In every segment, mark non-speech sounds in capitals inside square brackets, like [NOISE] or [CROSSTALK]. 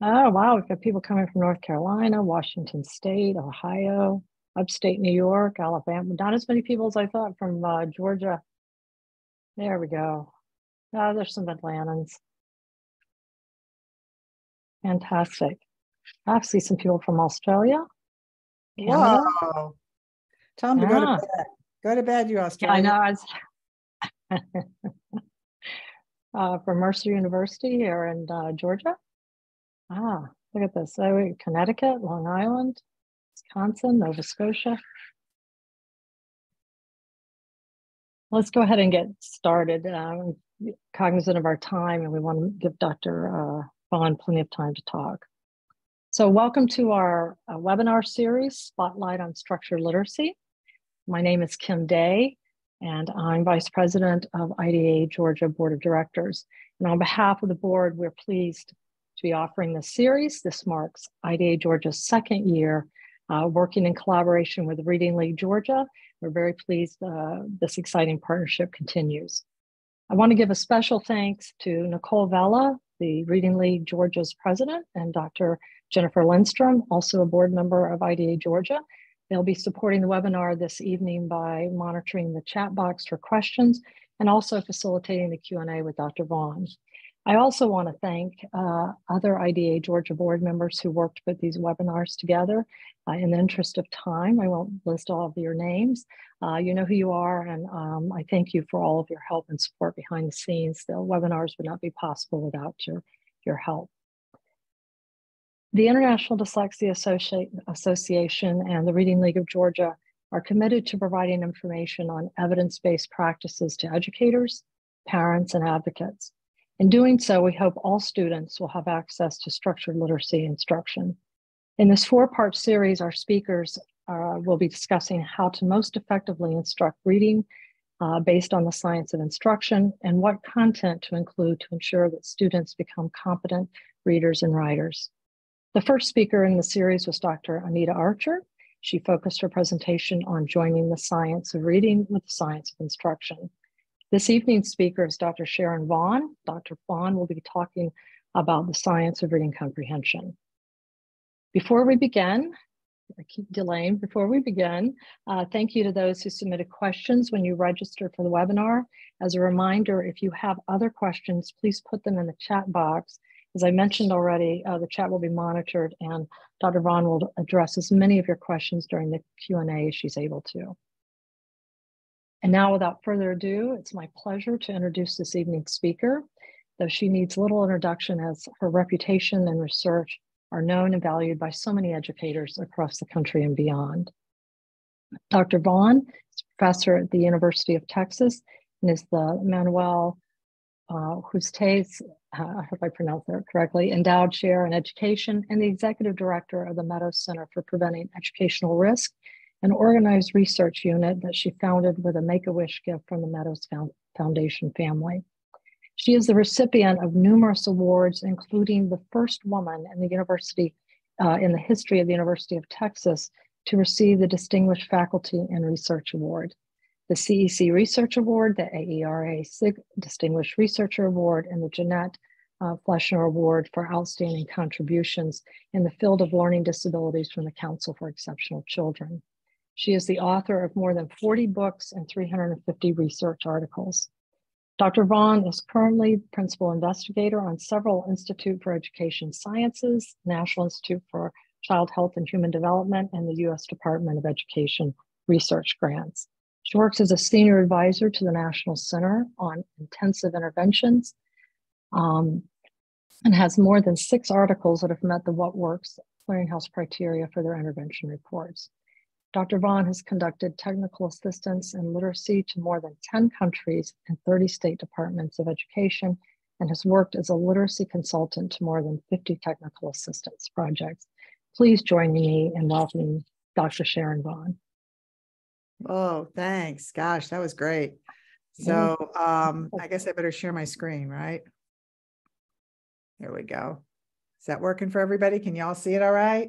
Oh, wow. We've got people coming from North Carolina, Washington State, Ohio, upstate New York, Alabama. Not as many people as I thought from uh, Georgia. There we go. Oh, there's some Atlantans. Fantastic. I see some people from Australia. Canada. Wow. Tell them to go to bed. Go to bed, you Australia. Yeah, I know. [LAUGHS] uh, from Mercer University here in uh, Georgia. Ah, look at this. Oh, Connecticut, Long Island, Wisconsin, Nova Scotia. Let's go ahead and get started. Um, cognizant of our time, and we want to give Dr. Uh, Vaughn plenty of time to talk. So welcome to our uh, webinar series, Spotlight on Structured Literacy. My name is Kim Day, and I'm Vice President of IDA Georgia Board of Directors. And on behalf of the board, we're pleased to be offering this series. This marks IDA Georgia's second year uh, working in collaboration with Reading League Georgia. We're very pleased uh, this exciting partnership continues. I want to give a special thanks to Nicole Vella, the Reading League Georgia's president, and Dr. Jennifer Lindstrom, also a board member of IDA Georgia. They'll be supporting the webinar this evening by monitoring the chat box for questions and also facilitating the Q&A with Dr. Vaughn. I also want to thank uh, other IDA Georgia board members who worked with these webinars together. Uh, in the interest of time, I won't list all of your names. Uh, you know who you are, and um, I thank you for all of your help and support behind the scenes. The webinars would not be possible without your, your help. The International Dyslexia Associ Association and the Reading League of Georgia are committed to providing information on evidence-based practices to educators, parents, and advocates. In doing so, we hope all students will have access to structured literacy instruction. In this four-part series, our speakers uh, will be discussing how to most effectively instruct reading uh, based on the science of instruction and what content to include to ensure that students become competent readers and writers. The first speaker in the series was Dr. Anita Archer. She focused her presentation on joining the science of reading with the science of instruction. This evening's speaker is Dr. Sharon Vaughn. Dr. Vaughn will be talking about the science of reading comprehension. Before we begin, I keep delaying. Before we begin, uh, thank you to those who submitted questions when you registered for the webinar. As a reminder, if you have other questions, please put them in the chat box. As I mentioned already, uh, the chat will be monitored and Dr. Vaughn will address as many of your questions during the Q&A as she's able to. And now, without further ado, it's my pleasure to introduce this evening's speaker. Though she needs little introduction as her reputation and research are known and valued by so many educators across the country and beyond. Dr. Vaughn is professor at the University of Texas and is the Manuel uh, Justiz, uh, I hope I pronounced that correctly, Endowed Chair in Education and the Executive Director of the Meadows Center for Preventing Educational Risk an organized research unit that she founded with a Make-A-Wish gift from the Meadows Foundation family. She is the recipient of numerous awards, including the first woman in the university, uh, in the history of the University of Texas to receive the Distinguished Faculty and Research Award, the CEC Research Award, the AERA SIG Distinguished Researcher Award, and the Jeanette uh, Fleischner Award for Outstanding Contributions in the field of learning disabilities from the Council for Exceptional Children. She is the author of more than 40 books and 350 research articles. Dr. Vaughn is currently principal investigator on several Institute for Education Sciences, National Institute for Child Health and Human Development, and the U.S. Department of Education research grants. She works as a senior advisor to the National Center on Intensive Interventions um, and has more than six articles that have met the What Works clearinghouse criteria for their intervention reports. Dr. Vaughn has conducted technical assistance in literacy to more than 10 countries and 30 state departments of education and has worked as a literacy consultant to more than 50 technical assistance projects. Please join me in welcoming Dr. Sharon Vaughn. Oh, thanks. Gosh, that was great. So um, I guess I better share my screen, right? There we go. Is that working for everybody? Can you all see it all right?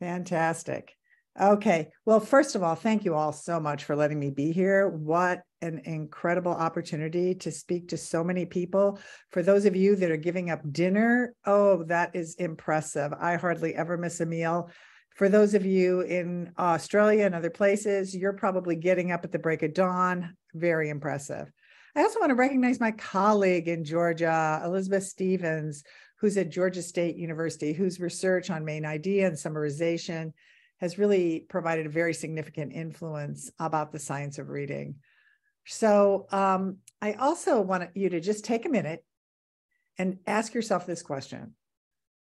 Fantastic. Okay. Well, first of all, thank you all so much for letting me be here. What an incredible opportunity to speak to so many people. For those of you that are giving up dinner, oh, that is impressive. I hardly ever miss a meal. For those of you in Australia and other places, you're probably getting up at the break of dawn. Very impressive. I also want to recognize my colleague in Georgia, Elizabeth Stevens, who's at Georgia State University, whose research on main idea and summarization has really provided a very significant influence about the science of reading. So um, I also want you to just take a minute and ask yourself this question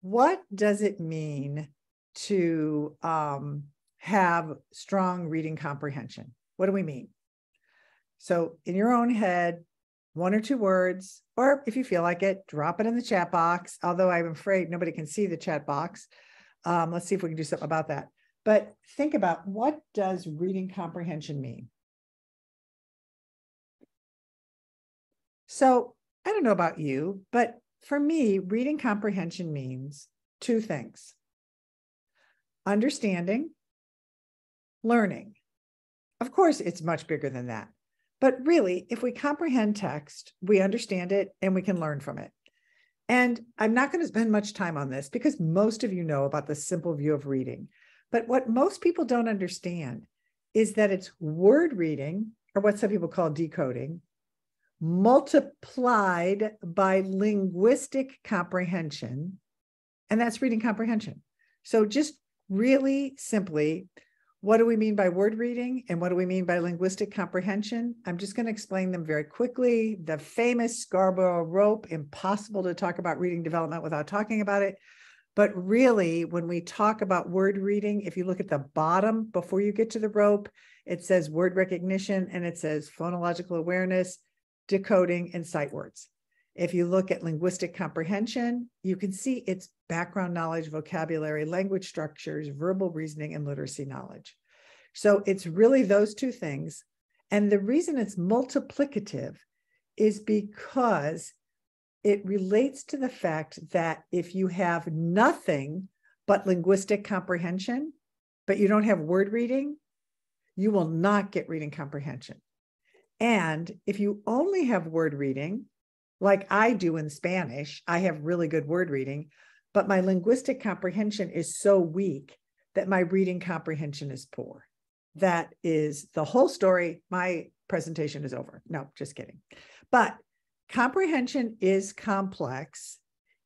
What does it mean to um, have strong reading comprehension? What do we mean? So, in your own head, one or two words, or if you feel like it, drop it in the chat box. Although I'm afraid nobody can see the chat box. Um, let's see if we can do something about that. But think about what does reading comprehension mean? So I don't know about you, but for me, reading comprehension means two things understanding, learning. Of course, it's much bigger than that. But really, if we comprehend text, we understand it and we can learn from it. And I'm not going to spend much time on this because most of you know about the simple view of reading. But what most people don't understand is that it's word reading, or what some people call decoding, multiplied by linguistic comprehension. And that's reading comprehension. So, just really simply, what do we mean by word reading and what do we mean by linguistic comprehension? I'm just going to explain them very quickly. The famous Scarborough rope, impossible to talk about reading development without talking about it. But really, when we talk about word reading, if you look at the bottom before you get to the rope, it says word recognition and it says phonological awareness, decoding, and sight words. If you look at linguistic comprehension, you can see it's background knowledge, vocabulary, language structures, verbal reasoning, and literacy knowledge. So it's really those two things. And the reason it's multiplicative is because it relates to the fact that if you have nothing but linguistic comprehension, but you don't have word reading, you will not get reading comprehension. And if you only have word reading, like I do in Spanish, I have really good word reading, but my linguistic comprehension is so weak that my reading comprehension is poor. That is the whole story. My presentation is over. No, just kidding. But Comprehension is complex,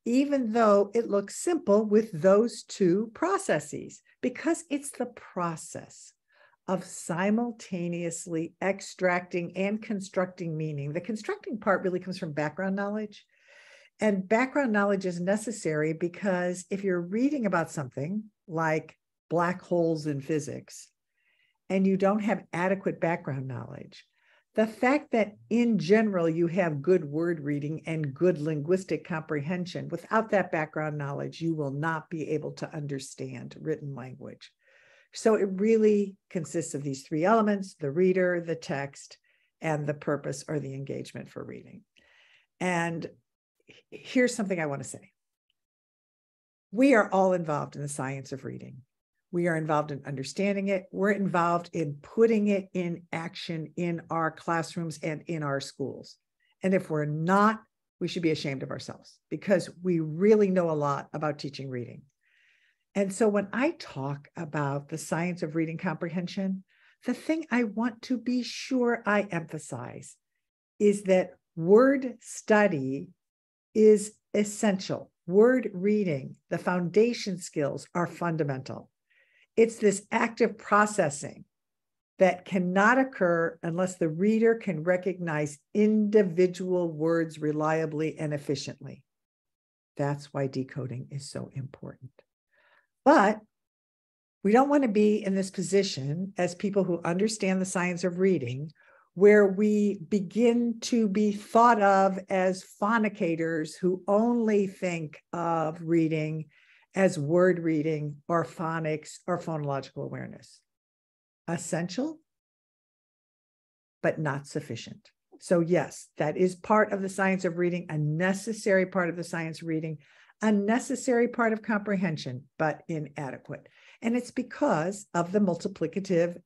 even though it looks simple with those two processes, because it's the process of simultaneously extracting and constructing meaning. The constructing part really comes from background knowledge. And background knowledge is necessary because if you're reading about something like black holes in physics and you don't have adequate background knowledge, the fact that in general you have good word reading and good linguistic comprehension, without that background knowledge, you will not be able to understand written language. So it really consists of these three elements the reader, the text, and the purpose or the engagement for reading. And here's something I want to say we are all involved in the science of reading. We are involved in understanding it. We're involved in putting it in action in our classrooms and in our schools. And if we're not, we should be ashamed of ourselves because we really know a lot about teaching reading. And so when I talk about the science of reading comprehension, the thing I want to be sure I emphasize is that word study is essential. Word reading, the foundation skills are fundamental. It's this active processing that cannot occur unless the reader can recognize individual words reliably and efficiently. That's why decoding is so important. But we don't want to be in this position as people who understand the science of reading, where we begin to be thought of as phonicators who only think of reading as word reading or phonics or phonological awareness. Essential, but not sufficient. So, yes, that is part of the science of reading, a necessary part of the science reading, a necessary part of comprehension, but inadequate. And it's because of the multiplicative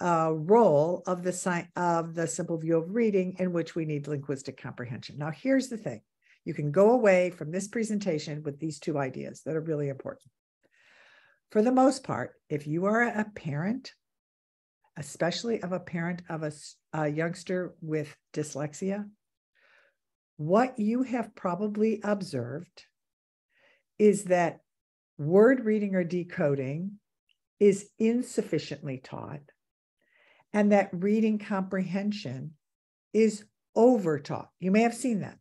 uh, role of the, si- of the simple view of reading in which we need linguistic comprehension. Now, here's the thing. You can go away from this presentation with these two ideas that are really important. For the most part, if you are a parent, especially of a parent of a, a youngster with dyslexia, what you have probably observed is that word reading or decoding is insufficiently taught, and that reading comprehension is over taught. You may have seen that.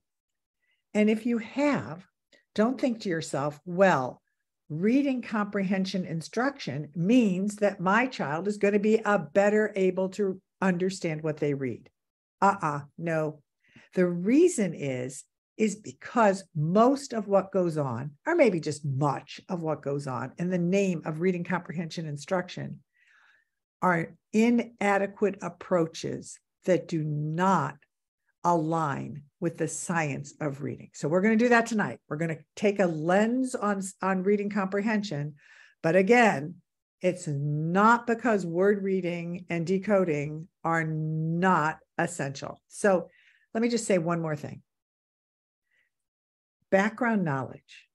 And if you have, don't think to yourself, well, reading comprehension instruction means that my child is going to be a better able to understand what they read. Uh-uh, no. The reason is is because most of what goes on, or maybe just much of what goes on in the name of reading comprehension instruction, are inadequate approaches that do not align with the science of reading. So we're going to do that tonight. We're going to take a lens on, on reading comprehension. But again, it's not because word reading and decoding are not essential. So let me just say one more thing background knowledge,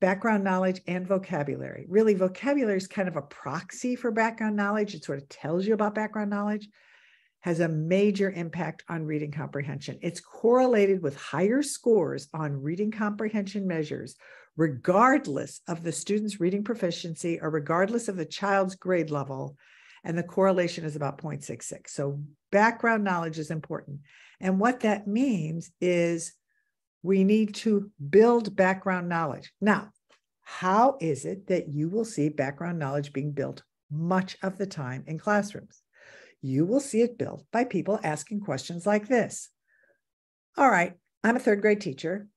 background knowledge and vocabulary. Really, vocabulary is kind of a proxy for background knowledge. It sort of tells you about background knowledge, has a major impact on reading comprehension. It's correlated with higher scores on reading comprehension measures, regardless of the student's reading proficiency or regardless of the child's grade level. And the correlation is about 0.66. So, background knowledge is important. And what that means is we need to build background knowledge. Now, how is it that you will see background knowledge being built much of the time in classrooms? You will see it built by people asking questions like this All right, I'm a third grade teacher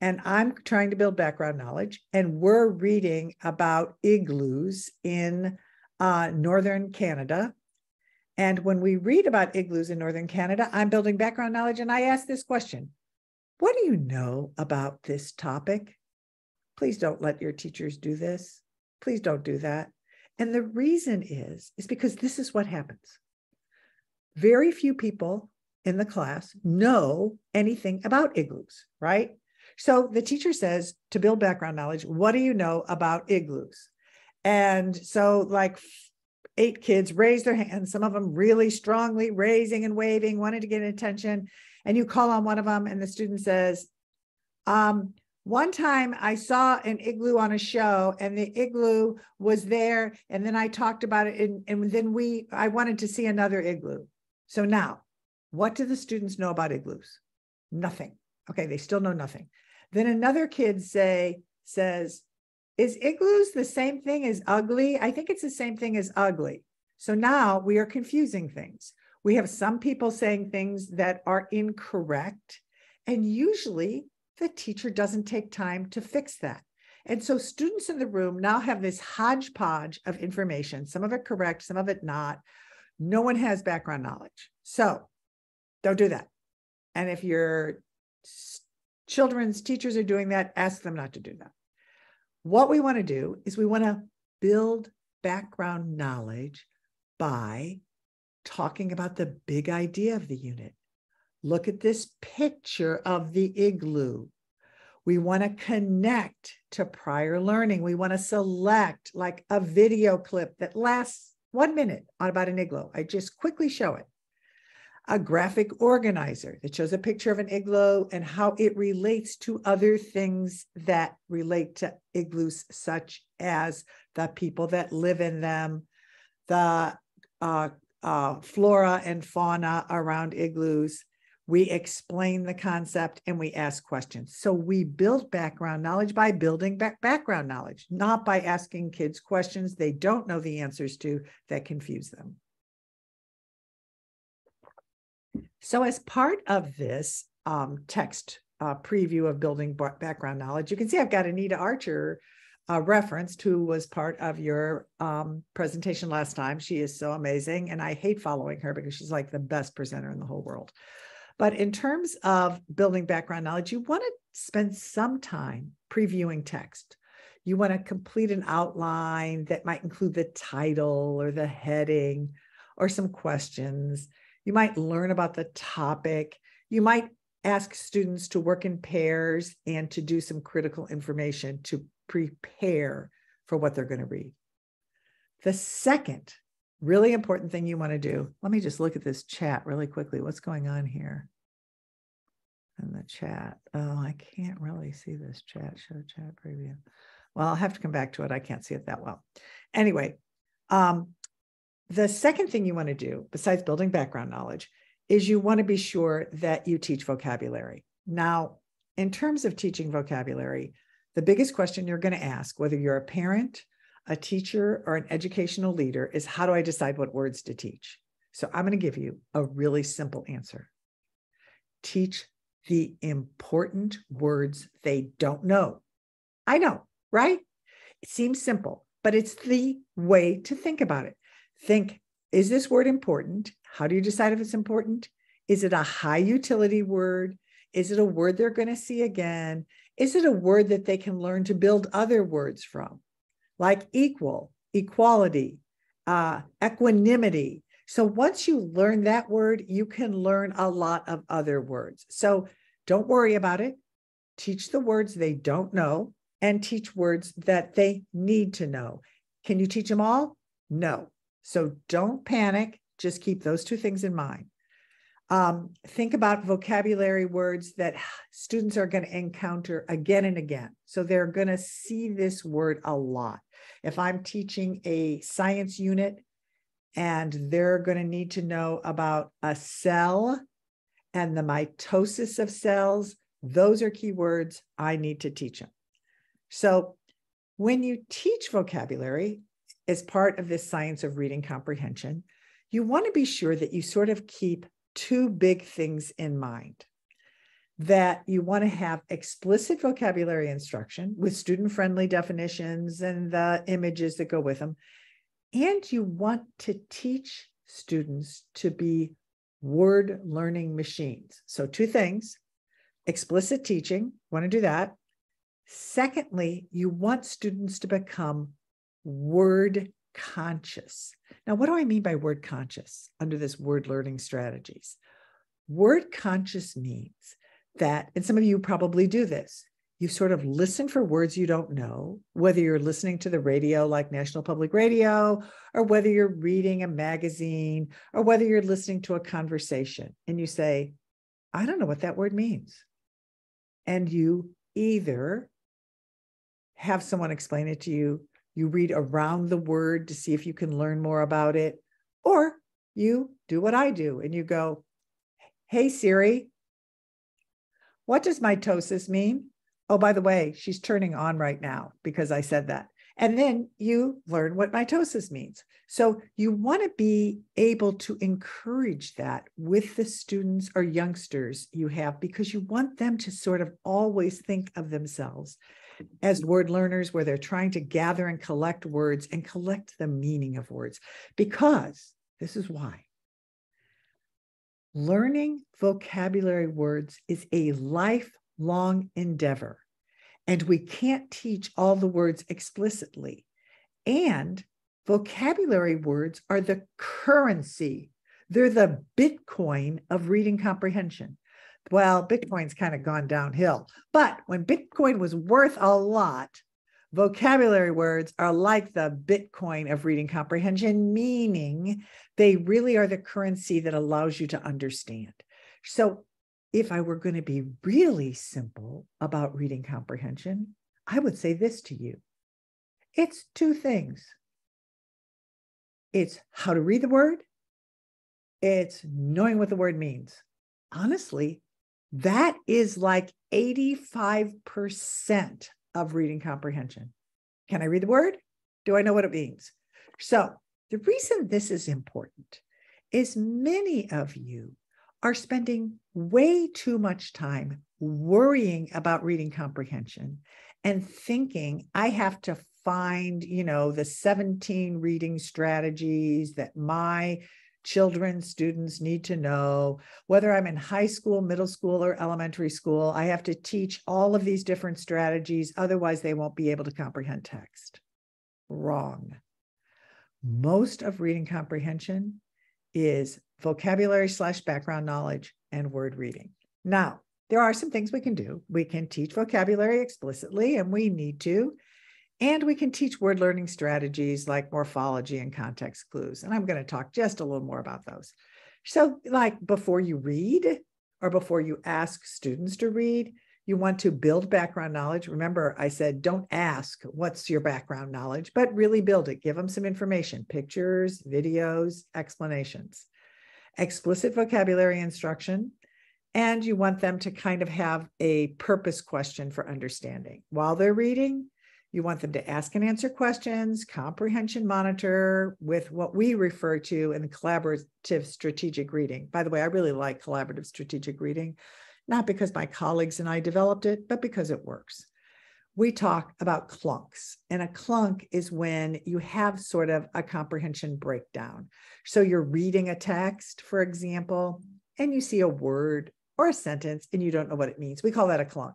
and I'm trying to build background knowledge, and we're reading about igloos in uh, northern Canada. And when we read about igloos in northern Canada, I'm building background knowledge, and I ask this question what do you know about this topic? Please don't let your teachers do this. Please don't do that. And the reason is is because this is what happens. Very few people in the class know anything about igloos, right? So the teacher says to build background knowledge, what do you know about igloos? And so like eight kids raised their hands, some of them really strongly raising and waving, wanted to get attention and you call on one of them and the student says um, one time i saw an igloo on a show and the igloo was there and then i talked about it and, and then we i wanted to see another igloo so now what do the students know about igloos nothing okay they still know nothing then another kid say says is igloos the same thing as ugly i think it's the same thing as ugly so now we are confusing things we have some people saying things that are incorrect. And usually the teacher doesn't take time to fix that. And so students in the room now have this hodgepodge of information, some of it correct, some of it not. No one has background knowledge. So don't do that. And if your children's teachers are doing that, ask them not to do that. What we want to do is we want to build background knowledge by talking about the big idea of the unit. Look at this picture of the igloo. We want to connect to prior learning. We want to select like a video clip that lasts one minute on about an igloo. I just quickly show it. A graphic organizer that shows a picture of an igloo and how it relates to other things that relate to igloos, such as the people that live in them, the uh, uh, flora and fauna around igloos. We explain the concept and we ask questions. So we build background knowledge by building back background knowledge, not by asking kids questions they don't know the answers to that confuse them. So, as part of this um, text uh, preview of building background knowledge, you can see I've got Anita Archer uh, referenced, who was part of your um, presentation last time. She is so amazing. And I hate following her because she's like the best presenter in the whole world. But in terms of building background knowledge, you want to spend some time previewing text. You want to complete an outline that might include the title or the heading or some questions. You might learn about the topic. You might ask students to work in pairs and to do some critical information to prepare for what they're going to read. The second really important thing you want to do, let me just look at this chat really quickly. What's going on here in the chat? Oh, I can't really see this chat. Show chat preview. Well, I'll have to come back to it. I can't see it that well. Anyway, um, the second thing you want to do, besides building background knowledge, is you want to be sure that you teach vocabulary. Now, in terms of teaching vocabulary, the biggest question you're going to ask, whether you're a parent, a teacher, or an educational leader, is how do I decide what words to teach? So I'm going to give you a really simple answer teach the important words they don't know. I know, right? It seems simple, but it's the way to think about it. Think is this word important? How do you decide if it's important? Is it a high utility word? Is it a word they're going to see again? Is it a word that they can learn to build other words from, like equal, equality, uh, equanimity? So once you learn that word, you can learn a lot of other words. So don't worry about it. Teach the words they don't know and teach words that they need to know. Can you teach them all? No. So don't panic. Just keep those two things in mind. Um, think about vocabulary words that students are going to encounter again and again. So they're going to see this word a lot. If I'm teaching a science unit and they're going to need to know about a cell and the mitosis of cells, those are keywords I need to teach them. So when you teach vocabulary, as part of this science of reading comprehension, you want to be sure that you sort of keep two big things in mind that you want to have explicit vocabulary instruction with student friendly definitions and the images that go with them. And you want to teach students to be word learning machines. So, two things explicit teaching, want to do that. Secondly, you want students to become word conscious. Now, what do I mean by word conscious under this word learning strategies? Word conscious means that, and some of you probably do this, you sort of listen for words you don't know, whether you're listening to the radio like National Public Radio, or whether you're reading a magazine, or whether you're listening to a conversation, and you say, I don't know what that word means. And you either have someone explain it to you you read around the word to see if you can learn more about it, or you do what I do and you go, Hey Siri, what does mitosis mean? Oh, by the way, she's turning on right now because I said that. And then you learn what mitosis means. So you want to be able to encourage that with the students or youngsters you have because you want them to sort of always think of themselves as word learners where they're trying to gather and collect words and collect the meaning of words. Because this is why learning vocabulary words is a lifelong endeavor. And we can't teach all the words explicitly. And vocabulary words are the currency, they're the Bitcoin of reading comprehension well, Bitcoin's kind of gone downhill. But when Bitcoin was worth a lot, vocabulary words are like the Bitcoin of reading comprehension, meaning they really are the currency that allows you to understand. So, if I were going to be really simple about reading comprehension, I would say this to you it's two things it's how to read the word, it's knowing what the word means. Honestly, that is like 85% of reading comprehension. Can I read the word? Do I know what it means? So, the reason this is important is many of you are spending way too much time worrying about reading comprehension and thinking I have to find, you know, the 17 reading strategies that my children, students need to know whether I'm in high school, middle school, or elementary school. I have to teach all of these different strategies. Otherwise, they won't be able to comprehend text. Wrong. Most of reading comprehension is vocabulary slash background knowledge and word reading. Now, there are some things we can do. We can teach vocabulary explicitly, and we need to. And we can teach word learning strategies like morphology and context clues. And I'm going to talk just a little more about those. So, like before you read or before you ask students to read, you want to build background knowledge. Remember, I said don't ask what's your background knowledge, but really build it. Give them some information pictures, videos, explanations, explicit vocabulary instruction. And you want them to kind of have a purpose question for understanding while they're reading you want them to ask and answer questions, comprehension monitor with what we refer to in collaborative strategic reading. By the way, I really like collaborative strategic reading, not because my colleagues and I developed it, but because it works. We talk about clunks, and a clunk is when you have sort of a comprehension breakdown. So you're reading a text, for example, and you see a word or a sentence and you don't know what it means. We call that a clunk.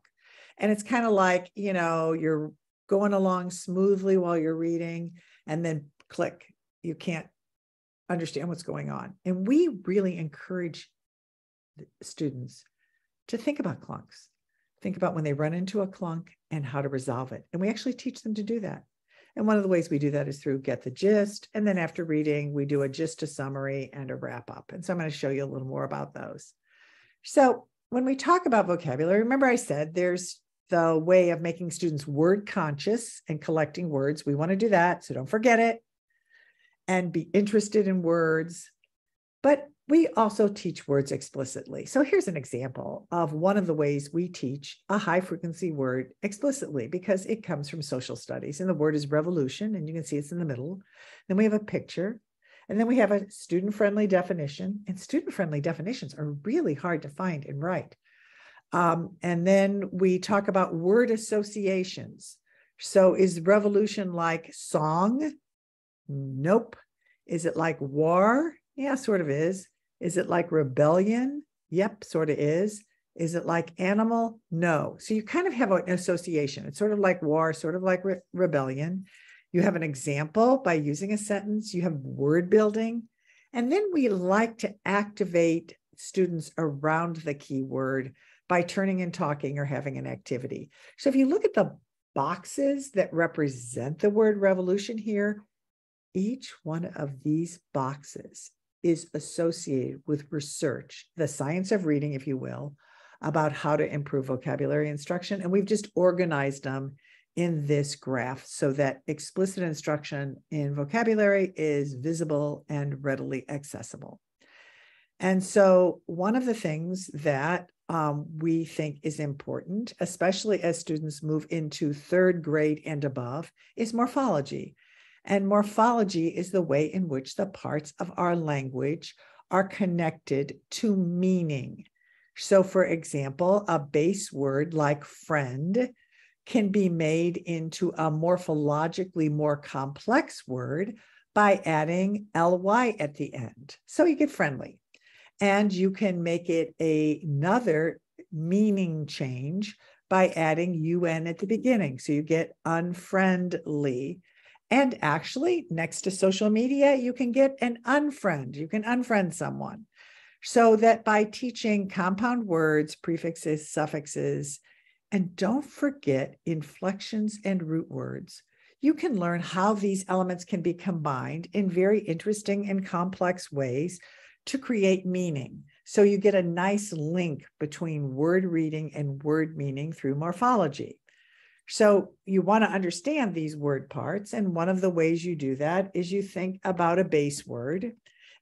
And it's kind of like, you know, you're going along smoothly while you're reading and then click. You can't understand what's going on. And we really encourage students to think about clunks. Think about when they run into a clunk and how to resolve it. And we actually teach them to do that. And one of the ways we do that is through get the gist. And then after reading we do a gist a summary and a wrap up. And so i'm going to show you a little more about those. So when we talk about vocabulary remember i said there's the way of making students word conscious and collecting words. We want to do that. So don't forget it and be interested in words. But we also teach words explicitly. So here's an example of one of the ways we teach a high frequency word explicitly because it comes from social studies. And the word is revolution, and you can see it's in the middle. Then we have a picture. And then we have a student friendly definition. And student friendly definitions are really hard to find and write. Um, and then we talk about word associations. So is revolution like song? Nope. Is it like war? Yeah, sort of is. Is it like rebellion? Yep, sort of is. Is it like animal? No. So you kind of have an association. It's sort of like war, sort of like re- rebellion. You have an example by using a sentence, you have word building. And then we like to activate students around the keyword by turning and talking or having an activity. So if you look at the boxes that represent the word revolution here, each one of these boxes is associated with research, the science of reading, if you will, about how to improve vocabulary instruction. And we've just organized them in this graph so that explicit instruction in vocabulary is visible and readily accessible. And so, one of the things that um, we think is important, especially as students move into third grade and above, is morphology. And morphology is the way in which the parts of our language are connected to meaning. So, for example, a base word like friend can be made into a morphologically more complex word by adding ly at the end. So you get friendly and you can make it a, another meaning change by adding un at the beginning. So you get unfriendly. And actually, next to social media, you can get an unfriend. You can unfriend someone. So that by teaching compound words, prefixes, suffixes, and don't forget inflections and root words, you can learn how these elements can be combined in very interesting and complex ways to create meaning. So you get a nice link between word reading and word meaning through morphology. So you want to understand these word parts. And one of the ways you do that is you think about a base word.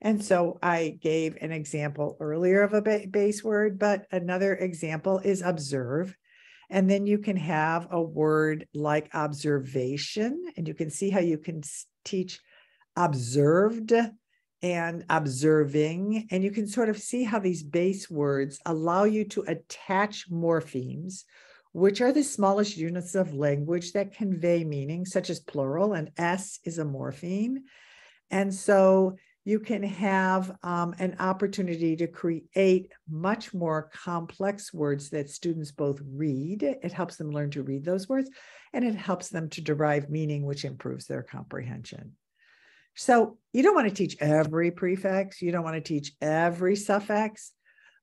And so I gave an example earlier of a base word, but another example is observe. And then you can have a word like observation, and you can see how you can teach observed and observing. And you can sort of see how these base words allow you to attach morphemes, which are the smallest units of language that convey meaning, such as plural, and S is a morpheme. And so you can have um, an opportunity to create much more complex words that students both read. It helps them learn to read those words and it helps them to derive meaning, which improves their comprehension. So you don't want to teach every prefix, you don't want to teach every suffix,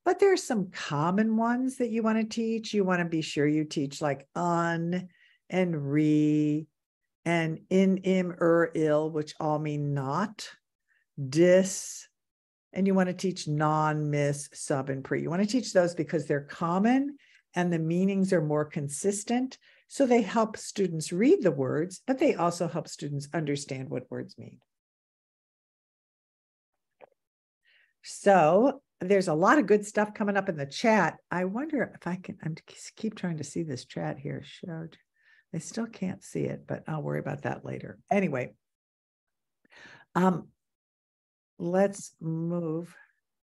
but there are some common ones that you want to teach. You want to be sure you teach like un and re and in, im, er, ill, which all mean not dis, and you want to teach non, miss, sub, and pre. You want to teach those because they're common and the meanings are more consistent. So they help students read the words, but they also help students understand what words mean. So there's a lot of good stuff coming up in the chat. I wonder if I can, I'm keep trying to see this chat here. Showed. I still can't see it, but I'll worry about that later. Anyway, um, let's move.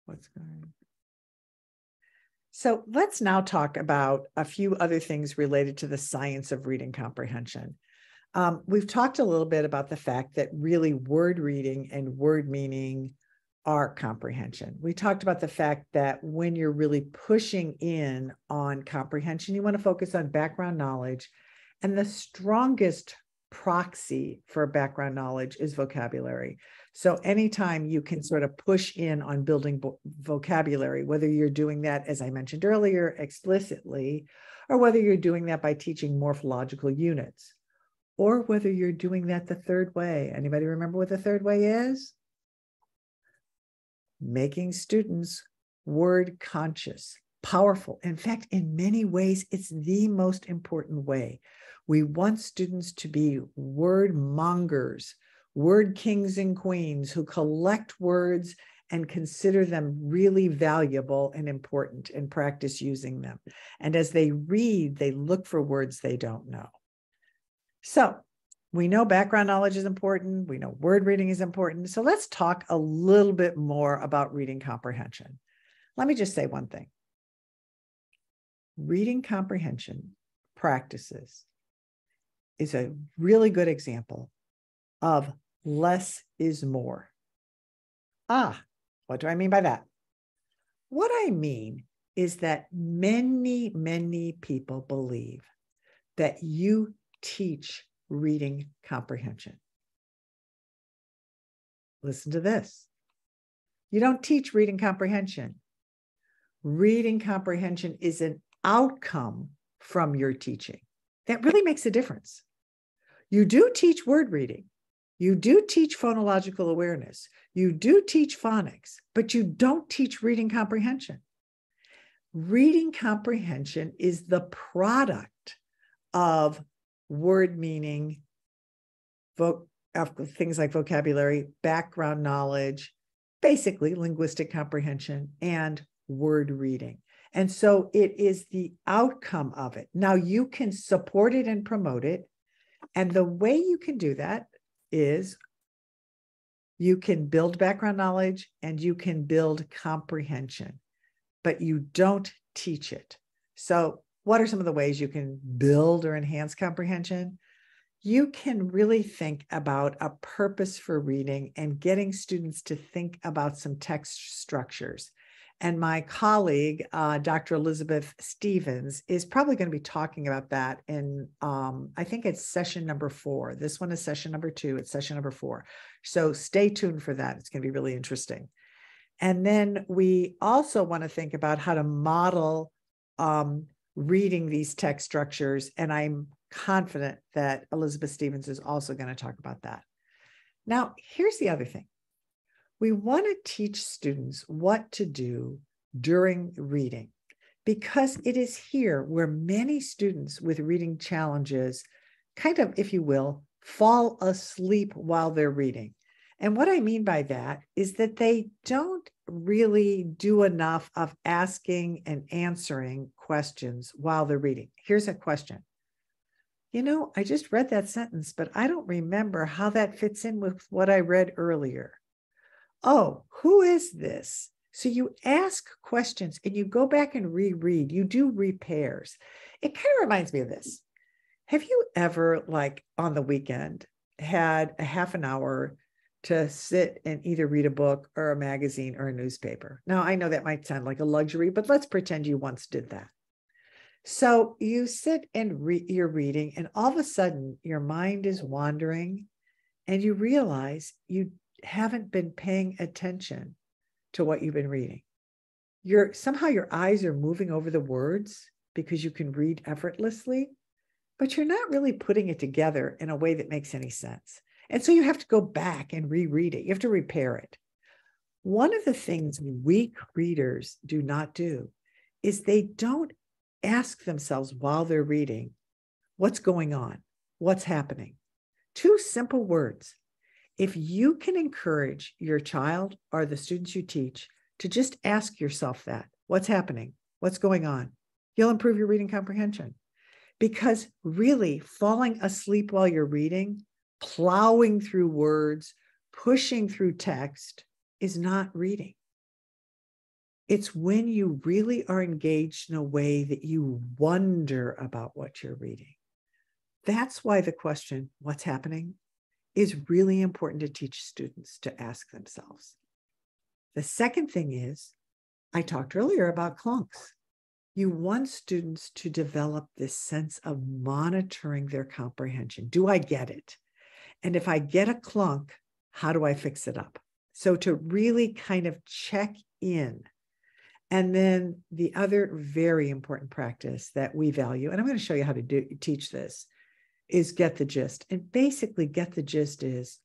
What's going on? So let's now talk about a few other things related to the science of reading comprehension. Um, we've talked a little bit about the fact that really word reading and word meaning are comprehension. We talked about the fact that when you're really pushing in on comprehension, you want to focus on background knowledge. And the strongest proxy for background knowledge is vocabulary. So anytime you can sort of push in on building vocabulary, whether you're doing that, as I mentioned earlier, explicitly, or whether you're doing that by teaching morphological units, or whether you're doing that the third way. Anybody remember what the third way is? Making students word conscious, powerful. In fact, in many ways, it's the most important way. We want students to be word mongers, word kings and queens who collect words and consider them really valuable and important and practice using them. And as they read, they look for words they don't know. So we know background knowledge is important. We know word reading is important. So let's talk a little bit more about reading comprehension. Let me just say one thing reading comprehension practices is a really good example of less is more. Ah, what do I mean by that? What I mean is that many, many people believe that you teach reading comprehension. Listen to this. You don't teach reading comprehension. Reading comprehension is an outcome from your teaching. That really makes a difference. You do teach word reading, you do teach phonological awareness, you do teach phonics, but you don't teach reading comprehension. Reading comprehension is the product of word meaning, things like vocabulary, background knowledge, basically linguistic comprehension, and word reading. And so it is the outcome of it. Now you can support it and promote it. And the way you can do that is you can build background knowledge and you can build comprehension, but you don't teach it. So, what are some of the ways you can build or enhance comprehension? You can really think about a purpose for reading and getting students to think about some text structures. And my colleague, uh, Dr. Elizabeth Stevens, is probably going to be talking about that in, um, I think it's session number four. This one is session number two, it's session number four. So stay tuned for that. It's going to be really interesting. And then we also want to think about how to model um, reading these text structures. And I'm confident that Elizabeth Stevens is also going to talk about that. Now, here's the other thing we want to teach students what to do during reading because it is here where many students with reading challenges kind of, if you will, fall asleep while they're reading. And what I mean by that is that they don't really do enough of asking and answering questions while they're reading. Here's a question. You know, I just read that sentence, but I don't remember how that fits in with what I read earlier oh, who is this? So you ask questions and you go back and reread, you do repairs. It kind of reminds me of this. Have you ever, like on the weekend, had a half an hour to sit and either read a book or a magazine or a newspaper. Now, I know that might sound like a luxury, but let's pretend you once did that. So you sit and re- you're reading, and all of a sudden your mind is wandering, and you realize you haven't been paying attention to what you've been reading. You're somehow your eyes are moving over the words because you can read effortlessly, but you're not really putting it together in a way that makes any sense. And so you have to go back and reread it. You have to repair it. One of the things weak readers do not do is they don't ask themselves while they're reading, what's going on? What's happening? Two simple words. If you can encourage your child or the students you teach to just ask yourself that, what's happening? What's going on? You'll improve your reading comprehension. Because really, falling asleep while you're reading, plowing through words, pushing through text is not reading. It's when you really are engaged in a way that you wonder about what you're reading. That's why the question, what's happening, is really important to teach students to ask themselves. The second thing is, I talked earlier about clunks. You want students to develop this sense of monitoring their comprehension. Do I get it? And if I get a clunk, how do I fix it up? So to really kind of check in and then the other very important practice that we value, and I'm going to show you how to do, teach this, is get the gist. And basically, get the gist is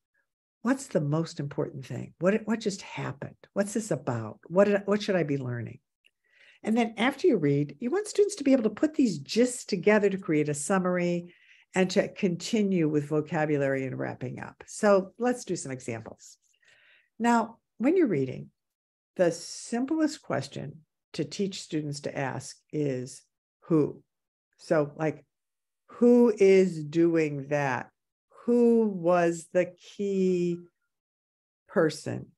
what's the most important thing? What, what just happened? What's this about? What, what should I be learning? And then after you read, you want students to be able to put these gists together to create a summary and to continue with vocabulary and wrapping up. So let's do some examples. Now, when you're reading, the simplest question to teach students to ask is who? So, like, who is doing that? Who was the key person?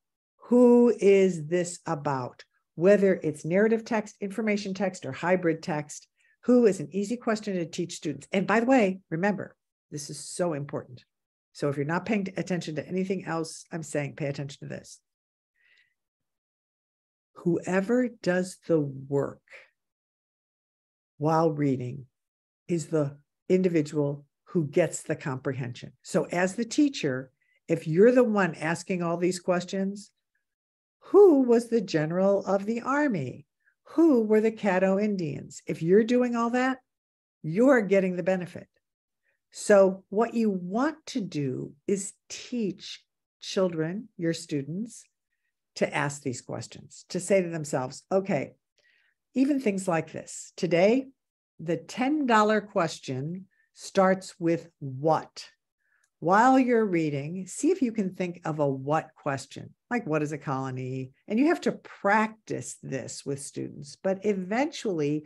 Who is this about? Whether it's narrative text, information text, or hybrid text, who is an easy question to teach students. And by the way, remember, this is so important. So if you're not paying attention to anything else I'm saying, pay attention to this whoever does the work while reading is the individual who gets the comprehension. So, as the teacher, if you're the one asking all these questions, who was the general of the army? Who were the Caddo Indians? If you're doing all that, you're getting the benefit. So, what you want to do is teach children, your students, to ask these questions, to say to themselves, okay, even things like this. Today, the $10 question starts with what? While you're reading, see if you can think of a what question, like what is a colony? And you have to practice this with students, but eventually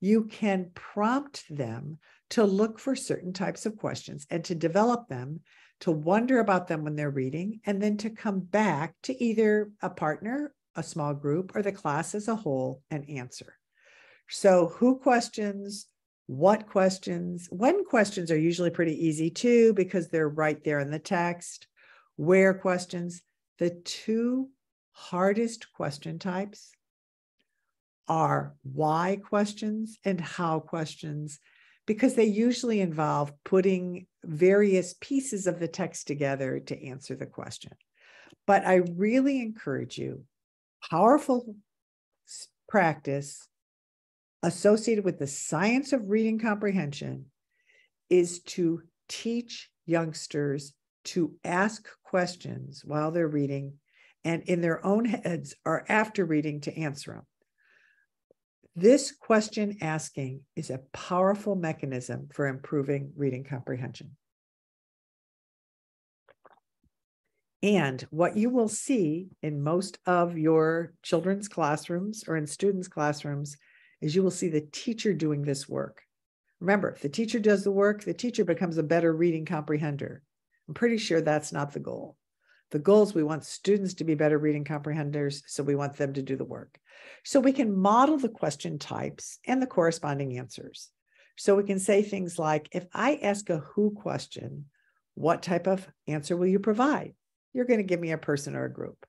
you can prompt them to look for certain types of questions and to develop them to wonder about them when they're reading, and then to come back to either a partner, a small group, or the class as a whole and answer. So, who questions? What questions? When questions are usually pretty easy too, because they're right there in the text. Where questions? The two hardest question types are why questions and how questions because they usually involve putting various pieces of the text together to answer the question. But I really encourage you, powerful practice associated with the science of reading comprehension is to teach youngsters to ask questions while they're reading and in their own heads or after reading to answer them. This question asking is a powerful mechanism for improving reading comprehension. And what you will see in most of your children's classrooms or in students' classrooms is you will see the teacher doing this work. Remember, if the teacher does the work, the teacher becomes a better reading comprehender. I'm pretty sure that's not the goal. The goal is we want students to be better reading comprehenders, so we want them to do the work. So we can model the question types and the corresponding answers. So we can say things like if I ask a who question, what type of answer will you provide? you're going to give me a person or a group.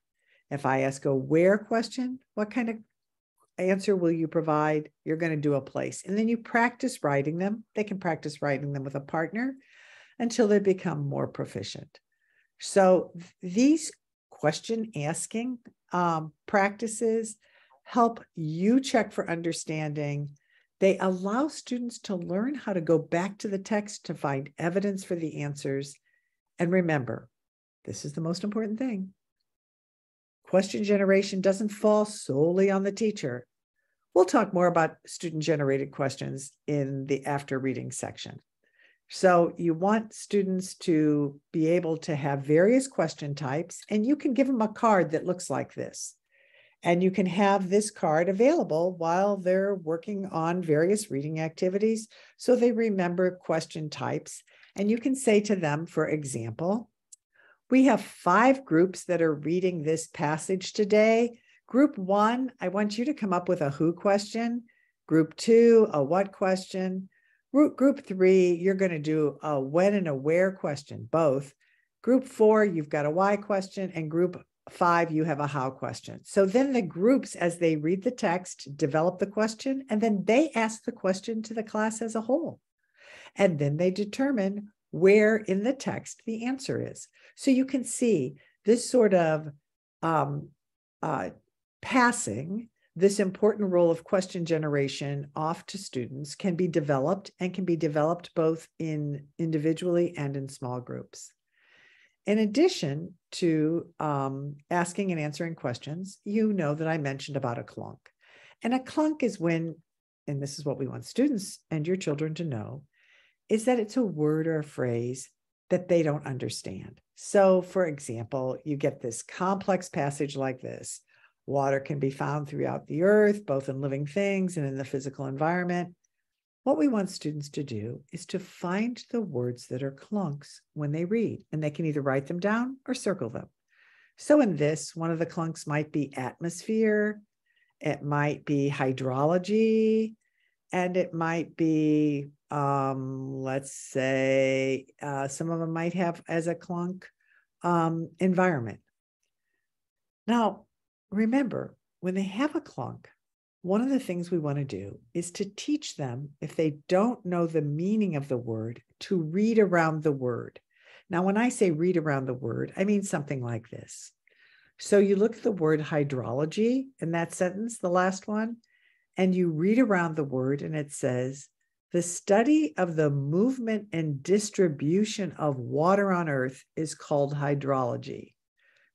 If I ask a where question, what kind of answer will you provide? You're going to do a place. And then you practice writing them. They can practice writing them with a partner until they become more proficient. So these question asking um, practices help you check for understanding. They allow students to learn how to go back to the text to find evidence for the answers. And remember, this is the most important thing. Question generation doesn't fall solely on the teacher. We'll talk more about student generated questions in the after reading section. So you want students to be able to have various question types, and you can give them a card that looks like this. And you can have this card available while they're working on various reading activities so they remember question types. And you can say to them, for example, we have five groups that are reading this passage today. Group one, I want you to come up with a who question. Group two, a what question. Group, three, you're going to do a when and a where question, both. Group four, you've got a why question. And group five, you have a how question. So then the groups, as they read the text, develop the question, and then they ask the question to the class as a whole. And then they determine where in the text the answer is. So you can see this sort of um, uh, passing this important role of question generation off to students can be developed and can be developed both in individually and in small groups. In addition to um, asking and answering questions, you know that I mentioned about a clunk. And a clunk is when, and this is what we want students and your children to know, is that it's a word or a phrase that they don't understand. So, for example, you get this complex passage like this Water can be found throughout the earth, both in living things and in the physical environment. What we want students to do is to find the words that are clunks when they read, and they can either write them down or circle them. So, in this, one of the clunks might be atmosphere, it might be hydrology, and it might be, um, let's say, uh, some of them might have as a clunk um, environment. Now, remember, when they have a clunk, one of the things we want to do is to teach them, if they don't know the meaning of the word, to read around the word. Now, when I say read around the word, I mean something like this. So you look at the word hydrology in that sentence, the last one, and you read around the word, and it says, the study of the movement and distribution of water on earth is called hydrology.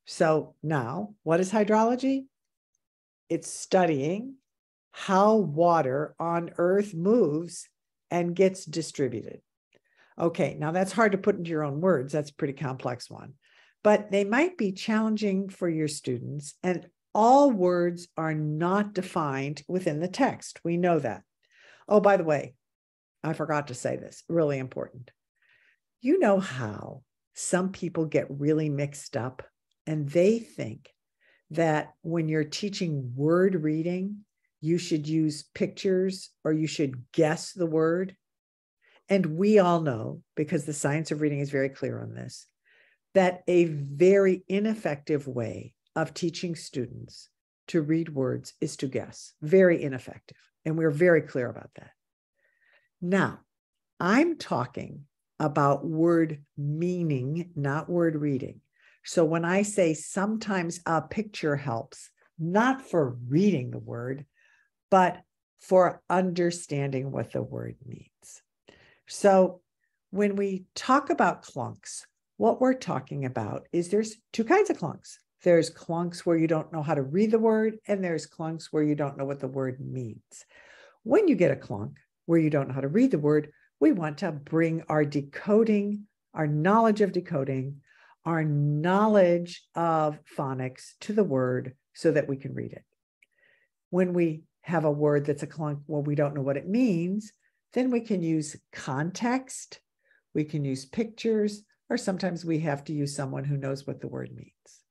So now, what is hydrology? It's studying how water on Earth moves and gets distributed. Okay, now that's hard to put into your own words. That's a pretty complex one, but they might be challenging for your students. And all words are not defined within the text. We know that. Oh, by the way, I forgot to say this, really important. You know how some people get really mixed up and they think that when you're teaching word reading, you should use pictures or you should guess the word. And we all know, because the science of reading is very clear on this, that a very ineffective way of teaching students to read words is to guess. Very ineffective. And we're very clear about that. Now, I'm talking about word meaning, not word reading. So when I say sometimes a picture helps, not for reading the word, but for understanding what the word means. So when we talk about clunks, what we're talking about is there's two kinds of clunks. There's clunks where you don't know how to read the word, and there's clunks where you don't know what the word means. When you get a clunk where you don't know how to read the word, we want to bring our decoding, our knowledge of decoding, our knowledge of phonics to the word so that we can read it. When we have a word that's a clunk where we don't know what it means, then we can use context, we can use pictures, or sometimes we have to use someone who knows what the word means.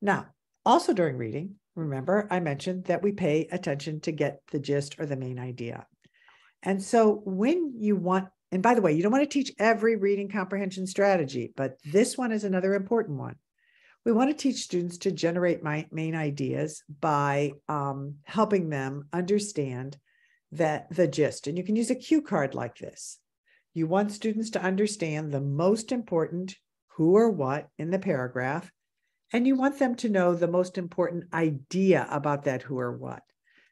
Now, also during reading, remember I mentioned that we pay attention to get the gist or the main idea. And so when you want and by the way, you don't want to teach every reading comprehension strategy, but this one is another important one. we want to teach students to generate my main ideas by um, helping them understand that the gist. And you can use a cue card like this. You want students to understand the most important who or what in the paragraph, and you want them to know the most important idea about that who or what.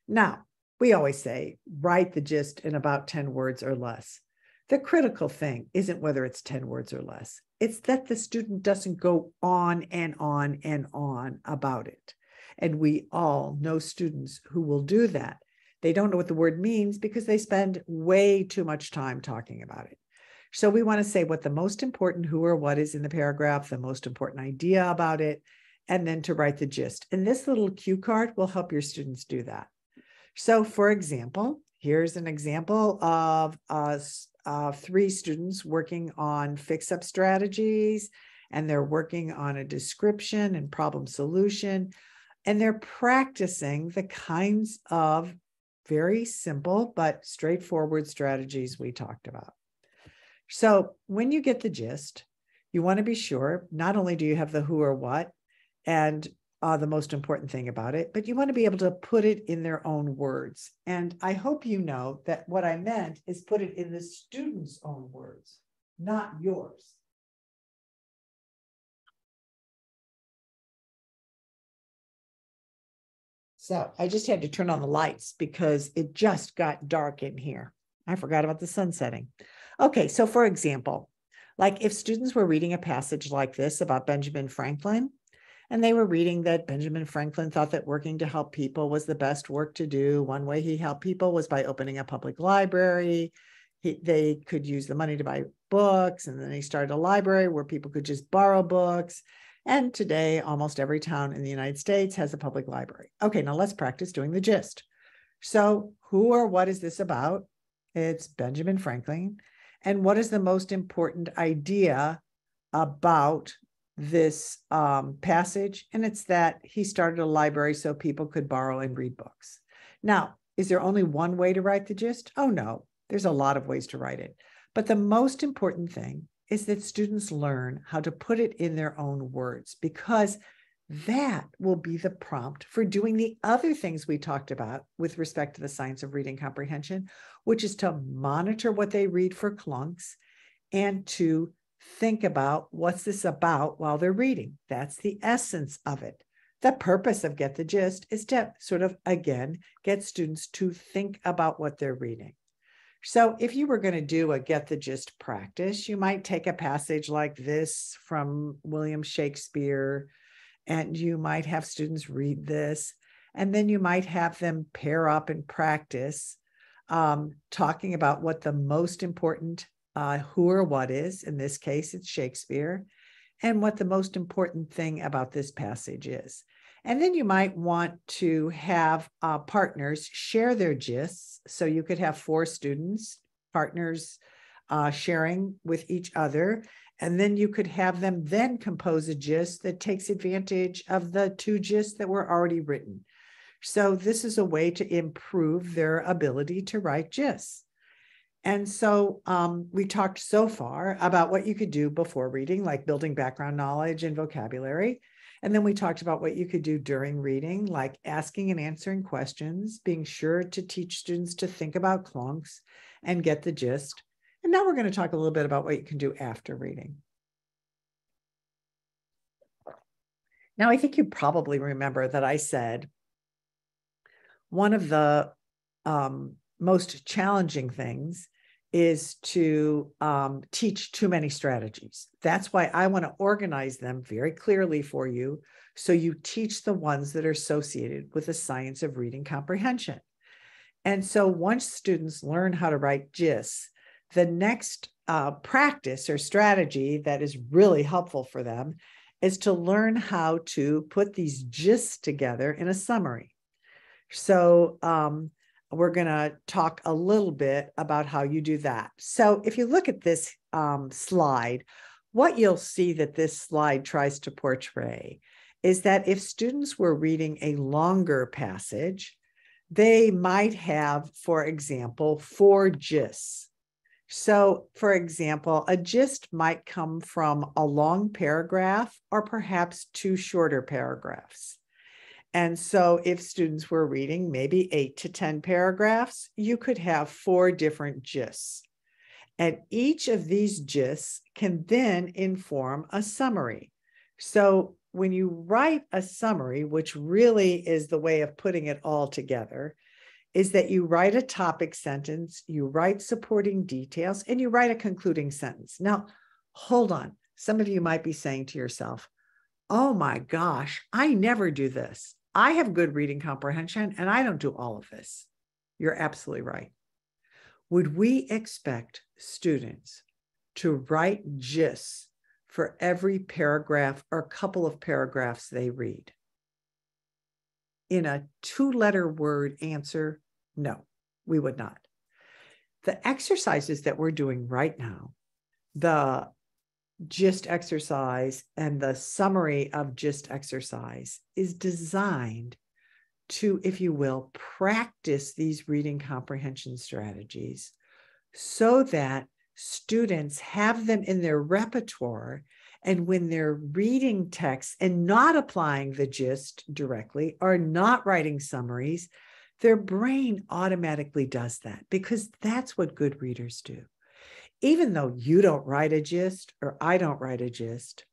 Now, we always say write the gist in about 10 words or less. The critical thing isn't whether it's 10 words or less, it's that the student doesn't go on and on and on about it. And we all know students who will do that. They don't know what the word means because they spend way too much time talking about it. So we want to say what the most important who or what is in the paragraph, the most important idea about it, and then to write the gist. And this little cue card will help your students do that. So, for example, here's an example of us uh, three students working on fix up strategies, and they're working on a description and problem solution. And they're practicing the kinds of very simple but straightforward strategies we talked about. So, when you get the gist, you want to be sure not only do you have the who or what and uh, the most important thing about it, but you want to be able to put it in their own words. And I hope you know that what I meant is put it in the student's own words, not yours. So I just had to turn on the lights because it just got dark in here. I forgot about the sun setting. Okay, so for example, like if students were reading a passage like this about Benjamin Franklin, and they were reading that Benjamin Franklin thought that working to help people was the best work to do. One way he helped people was by opening a public library. He, they could use the money to buy books. And then he started a library where people could just borrow books. And today, almost every town in the United States has a public library. Okay, now let's practice doing the gist. So, who or what is this about? It's Benjamin Franklin. And what is the most important idea about this um, passage, and it's that he started a library so people could borrow and read books. Now, is there only one way to write the gist? Oh, no, there's a lot of ways to write it. But the most important thing is that students learn how to put it in their own words because that will be the prompt for doing the other things we talked about with respect to the science of reading comprehension, which is to monitor what they read for clunks and to think about what's this about while they're reading. That's the essence of it. The purpose of Get the Gist is to sort of, again, get students to think about what they're reading. So, if you were going to do a Get the Gist practice, you might take a passage like this from William Shakespeare, and you might have students read this, and then you might have them pair up and practice um, talking about what the most important uh, who or what is. In this case, it's Shakespeare, and what the most important thing about this passage is. And then you might want to have uh, partners share their gists. So you could have four students, partners uh, sharing with each other. And then you could have them then compose a gist that takes advantage of the two gists that were already written. So this is a way to improve their ability to write gists. And so um, we talked so far about what you could do before reading, like building background knowledge and vocabulary. And then we talked about what you could do during reading, like asking and answering questions, being sure to teach students to think about clunks and get the gist. And now we're going to talk a little bit about what you can do after reading. Now, I think you probably remember that I said one of the um, most challenging things is to um, teach too many strategies. That's why I want to organize them very clearly for you so you teach the ones that are associated with the science of reading comprehension. And so once students learn how to write gists, the next uh, practice or strategy that is really helpful for them is to learn how to put these gists together in a summary. So um, we're going to talk a little bit about how you do that. So, if you look at this um, slide, what you'll see that this slide tries to portray is that if students were reading a longer passage, they might have, for example, four gists. So, for example, a gist might come from a long paragraph or perhaps two shorter paragraphs. And so, if students were reading maybe eight to 10 paragraphs, you could have four different gists. And each of these gists can then inform a summary. So, when you write a summary, which really is the way of putting it all together, is that you write a topic sentence, you write supporting details, and you write a concluding sentence. Now, hold on. Some of you might be saying to yourself, Oh my gosh, I never do this. I have good reading comprehension and I don't do all of this. You're absolutely right. Would we expect students to write gists for every paragraph or couple of paragraphs they read? In a two letter word answer, no, we would not. The exercises that we're doing right now, the gist exercise and the summary of gist exercise is designed to, if you will, practice these reading comprehension strategies so that students have them in their repertoire. And when they're reading texts and not applying the gist directly or not writing summaries, their brain automatically does that because that's what good readers do. Even though you don't write a gist or I don't write a gist,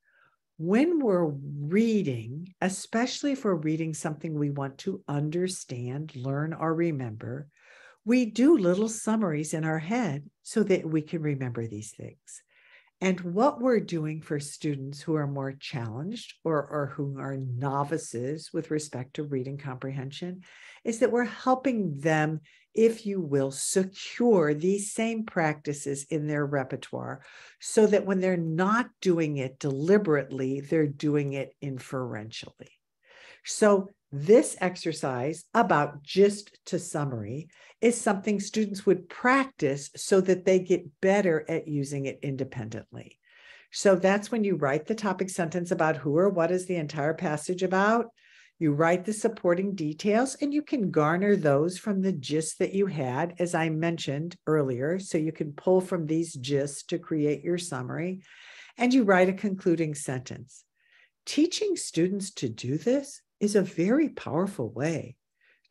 when we're reading, especially if we're reading something we want to understand, learn, or remember, we do little summaries in our head so that we can remember these things. And what we're doing for students who are more challenged or, or who are novices with respect to reading comprehension is that we're helping them, if you will, secure these same practices in their repertoire so that when they're not doing it deliberately, they're doing it inferentially. So this exercise about gist to summary is something students would practice so that they get better at using it independently. So that's when you write the topic sentence about who or what is the entire passage about. You write the supporting details, and you can garner those from the gist that you had, as I mentioned earlier. So you can pull from these gists to create your summary, and you write a concluding sentence. Teaching students to do this is a very powerful way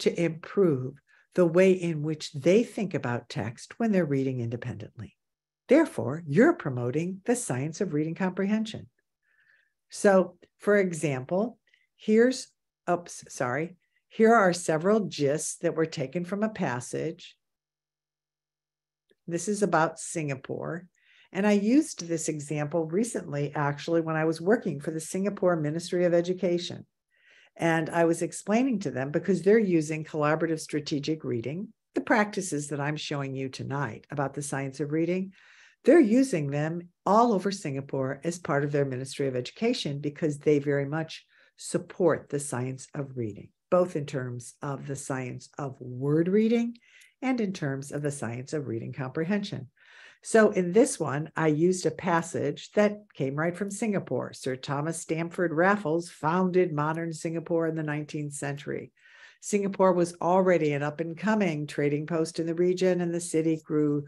to improve the way in which they think about text when they're reading independently. Therefore, you're promoting the science of reading comprehension. So, for example, here's, oops, sorry, here are several gists that were taken from a passage. This is about Singapore. And I used this example recently, actually, when I was working for the Singapore Ministry of Education. And I was explaining to them because they're using collaborative strategic reading, the practices that I'm showing you tonight about the science of reading. They're using them all over Singapore as part of their Ministry of Education because they very much support the science of reading, both in terms of the science of word reading and in terms of the science of reading comprehension. So in this one, I used a passage that came right from Singapore. Sir Thomas Stamford Raffles founded modern Singapore in the 19th century. Singapore was already an up and coming trading post in the region, and the city grew,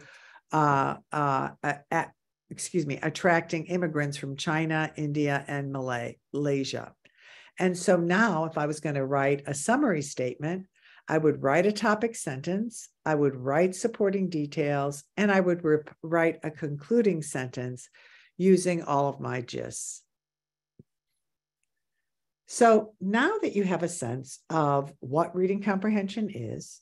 uh, uh, at, excuse me, attracting immigrants from China, India, and Malay, Malaysia. And so now, if I was going to write a summary statement, I would write a topic sentence, I would write supporting details, and I would rep- write a concluding sentence using all of my gists. So now that you have a sense of what reading comprehension is,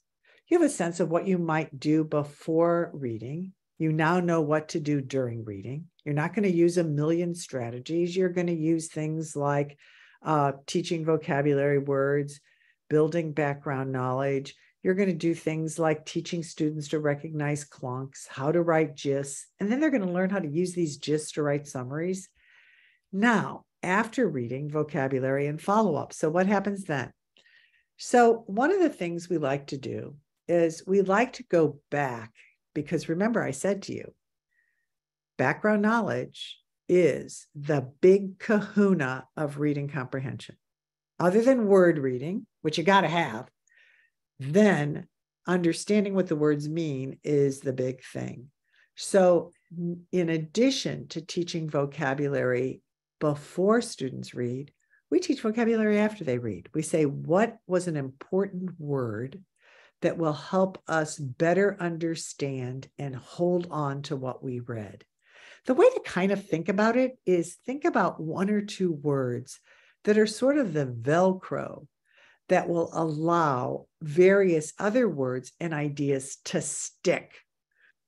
you have a sense of what you might do before reading. You now know what to do during reading. You're not going to use a million strategies. You're going to use things like uh, teaching vocabulary words, building background knowledge. You're going to do things like teaching students to recognize clunks, how to write gists, and then they're going to learn how to use these gists to write summaries. Now, after reading vocabulary and follow up. So, what happens then? So, one of the things we like to do is we like to go back because remember, I said to you, background knowledge is the big kahuna of reading comprehension other than word reading, which you got to have, then understanding what the words mean is the big thing. So, in addition to teaching vocabulary before students read, we teach vocabulary after they read. We say, what was an important word that will help us better understand and hold on to what we read? The way to kind of think about it is think about one or two words that are sort of the Velcro that will allow various other words and ideas to stick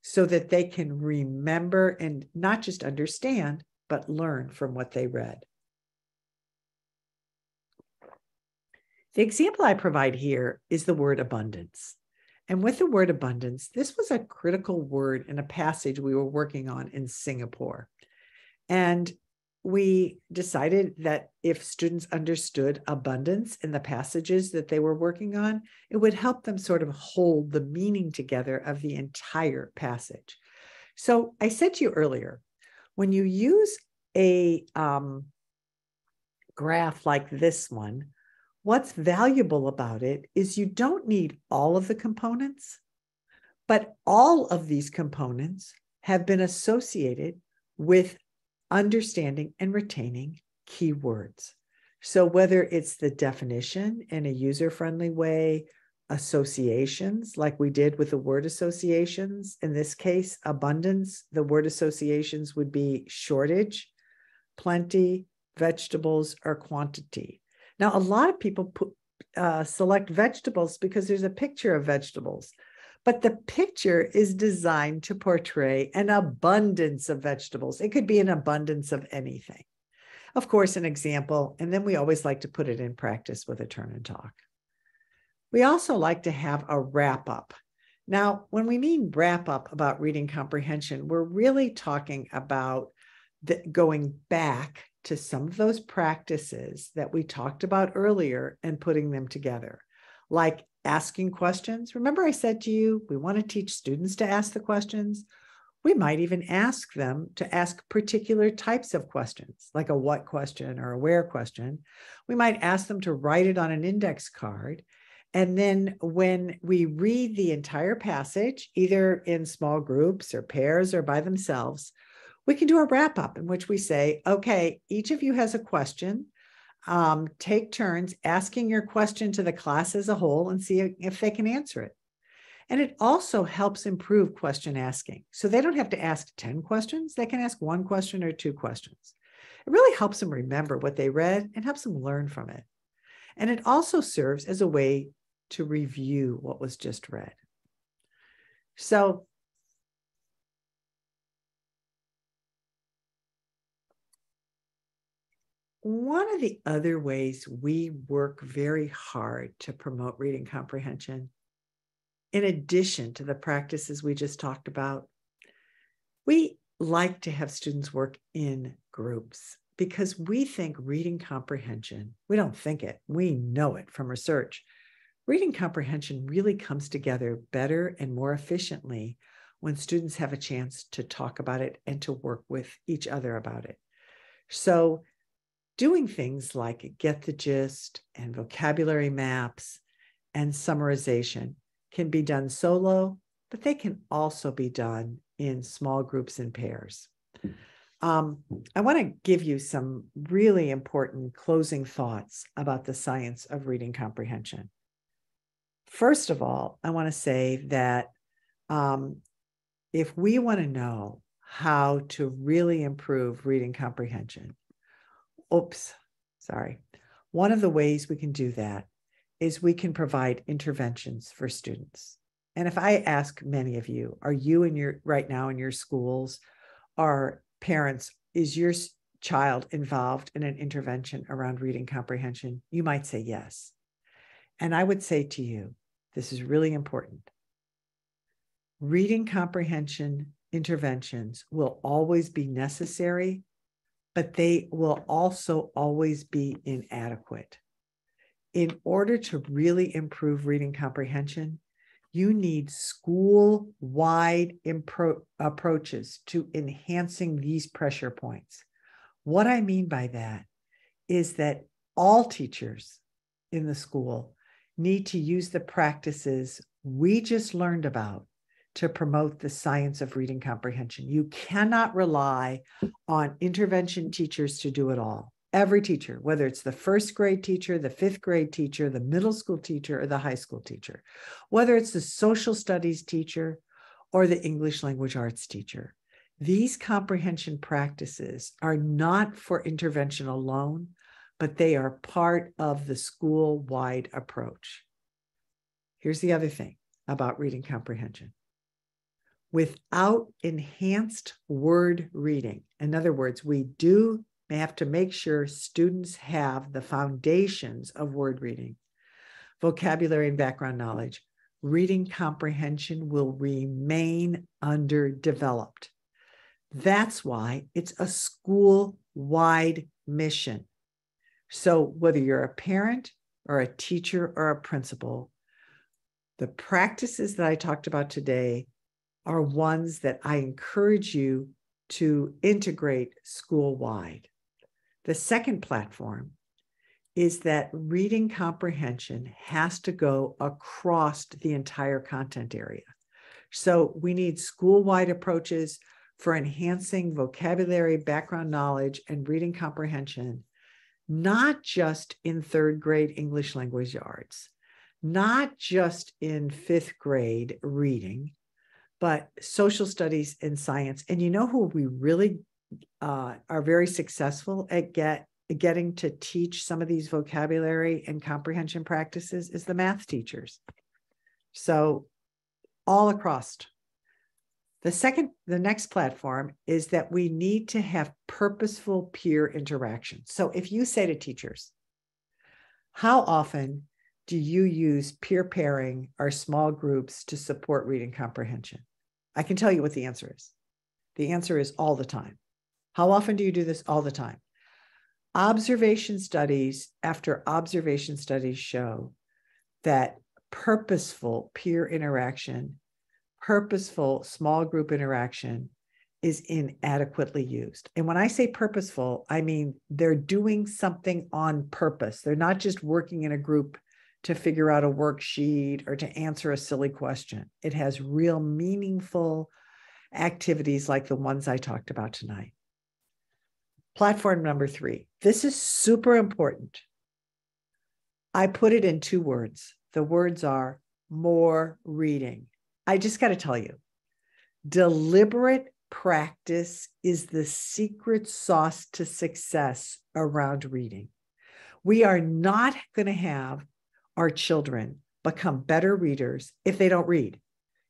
so that they can remember and not just understand, but learn from what they read. The example I provide here is the word abundance. And with the word abundance, this was a critical word in a passage we were working on in Singapore. And we decided that if students understood abundance in the passages that they were working on, it would help them sort of hold the meaning together of the entire passage. So I said to you earlier, when you use a um, graph like this one, what's valuable about it is you don't need all of the components, but all of these components have been associated with understanding and retaining keywords. So, whether it's the definition in a user friendly way, associations, like we did with the word associations, in this case, abundance, the word associations would be shortage, plenty, vegetables, or quantity. Now, a lot of people put, uh, select vegetables because there's a picture of vegetables. But the picture is designed to portray an abundance of vegetables. It could be an abundance of anything. Of course, an example, and then we always like to put it in practice with a turn and talk. We also like to have a wrap up. Now, when we mean wrap up about reading comprehension, we're really talking about the, going back to some of those practices that we talked about earlier and putting them together, like asking questions. Remember, I said to you, we want to teach students to ask the questions. We might even ask them to ask particular types of questions, like a what question or a where question. We might ask them to write it on an index card. And then when we read the entire passage, either in small groups or pairs or by themselves, we can do a wrap up in which we say, okay, each of you has a question um, take turns asking your question to the class as a whole and see if they can answer it. And it also helps improve question asking. So they don't have to ask 10 questions, they can ask one question or two questions. It really helps them remember what they read and helps them learn from it. And it also serves as a way to review what was just read. So One of the other ways we work very hard to promote reading comprehension, in addition to the practices we just talked about, we like to have students work in groups because we think reading comprehension, we don't think it, we know it from research. Reading comprehension really comes together better and more efficiently when students have a chance to talk about it and to work with each other about it. So doing things like get the gist and vocabulary maps and summarization can be done solo, but they can also be done in small groups and pairs. Um, I want to give you some really important closing thoughts about the science of reading comprehension. First of all, I want to say that um, if we want to know how to really improve reading comprehension, oops, sorry. One of the ways we can do that is we can provide interventions for students. And if I ask many of you, are you in your right now in your schools, are parents, is your child involved in an intervention around reading comprehension? You might say yes. And I would say to you, this is really important. Reading comprehension interventions will always be necessary but they will also always be inadequate. In order to really improve reading comprehension, you need school wide impro- approaches to enhancing these pressure points. What I mean by that is that all teachers in the school need to use the practices we just learned about to promote the science of reading comprehension. You cannot rely on intervention teachers to do it all. Every teacher, whether it's the first grade teacher, the fifth grade teacher, the middle school teacher, or the high school teacher, whether it's the social studies teacher or the English language arts teacher, these comprehension practices are not for intervention alone, but they are part of the school wide approach. Here's the other thing about reading comprehension without enhanced word reading, in other words, we do have to make sure students have the foundations of word reading, vocabulary, and background knowledge. Reading comprehension will remain underdeveloped. That's why it's a school wide mission. So, whether you're a parent or a teacher or a principal, the practices that I talked about today are ones that I encourage you to integrate school wide. The second platform is that reading comprehension has to go across the entire content area. So we need school wide approaches for enhancing vocabulary, background knowledge, and reading comprehension not just in third grade English language arts, not just in fifth grade reading, but social studies and science. And you know who we really uh, are very successful at get getting to teach some of these vocabulary and comprehension practices is the math teachers. So all across the second, the next platform is that we need to have purposeful peer interaction. So if you say to teachers, how often do you use peer pairing or small groups to support reading comprehension? I can tell you what the answer is. The answer is all the time. How often do you do this? All the time. Observation studies after observation studies show that purposeful peer interaction purposeful small group interaction is inadequately used. And when I say purposeful, I mean they're doing something on purpose. They're not just working in a group to figure out a worksheet or to answer a silly question. It has real meaningful activities like the ones I talked about tonight. Platform number three. This is super important. I put it in two words. The words are more reading. I just got to tell you, deliberate practice is the secret sauce to success around reading. We are not going to have our children become better readers if they don't read.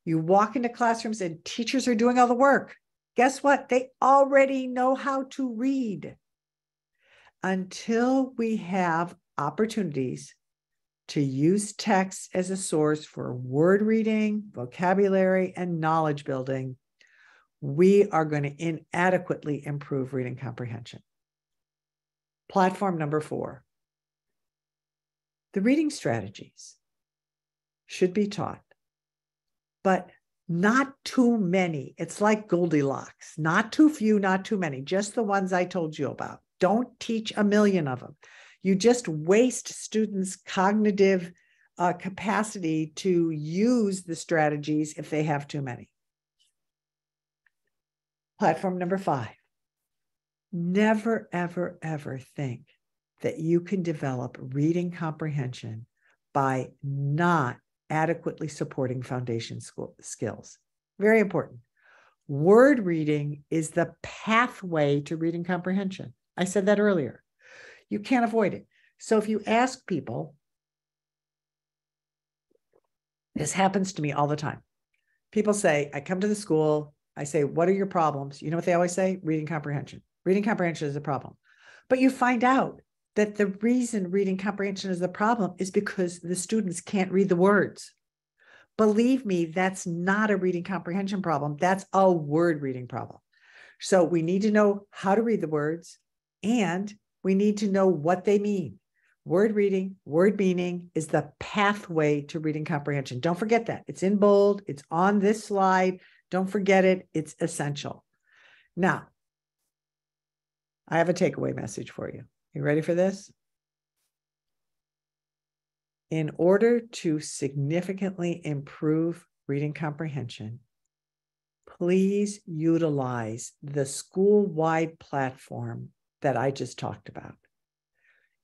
You walk into classrooms and teachers are doing all the work. Guess what? They already know how to read. Until we have opportunities to use text as a source for word reading, vocabulary, and knowledge building, we are going to inadequately improve reading comprehension. Platform number four the reading strategies should be taught, but not too many. It's like Goldilocks, not too few, not too many, just the ones I told you about. Don't teach a million of them you just waste students' cognitive uh, capacity to use the strategies if they have too many. Platform number five never, ever, ever think that you can develop reading comprehension by not adequately supporting foundation school skills. Very important. Word reading is the pathway to reading comprehension. I said that earlier. You can't avoid it. So if you ask people, this happens to me all the time. People say, I come to the school, I say, What are your problems? You know what they always say? Reading comprehension. Reading comprehension is a problem. But you find out that the reason reading comprehension is the problem is because the students can't read the words. Believe me, that's not a reading comprehension problem. That's a word reading problem. So we need to know how to read the words and we need to know what they mean. Word reading, word meaning is the pathway to reading comprehension. Don't forget that. It's in bold, it's on this slide. Don't forget it. It's essential. Now, I have a takeaway message for you. You ready for this? In order to significantly improve reading comprehension, please utilize the school wide platform that I just talked about.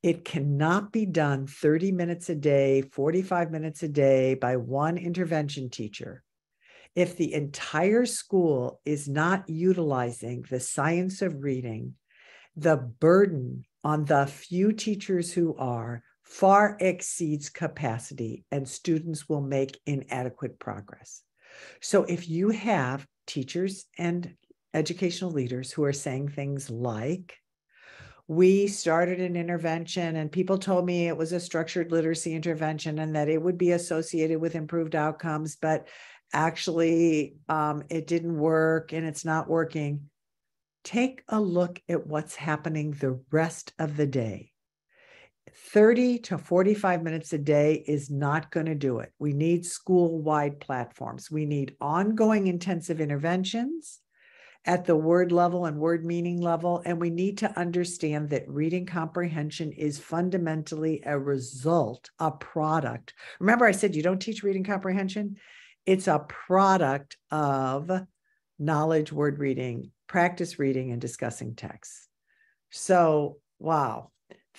It cannot be done 30 minutes a day, 45 minutes a day by one intervention teacher. If the entire school is not utilizing the science of reading, the burden on the few teachers who are far exceeds capacity and students will make inadequate progress. So if you have teachers and educational leaders who are saying things like, we started an intervention and people told me it was a structured literacy intervention and that it would be associated with improved outcomes but actually um, it didn't work and it's not working take a look at what's happening the rest of the day 30 to 45 minutes a day is not going to do it. We need school wide platforms. We need ongoing intensive interventions at the word level and word meaning level. And we need to understand that reading comprehension is fundamentally a result, a product. Remember, I said you don't teach reading comprehension, it's a product of knowledge, word reading, practice reading, and discussing texts. So, wow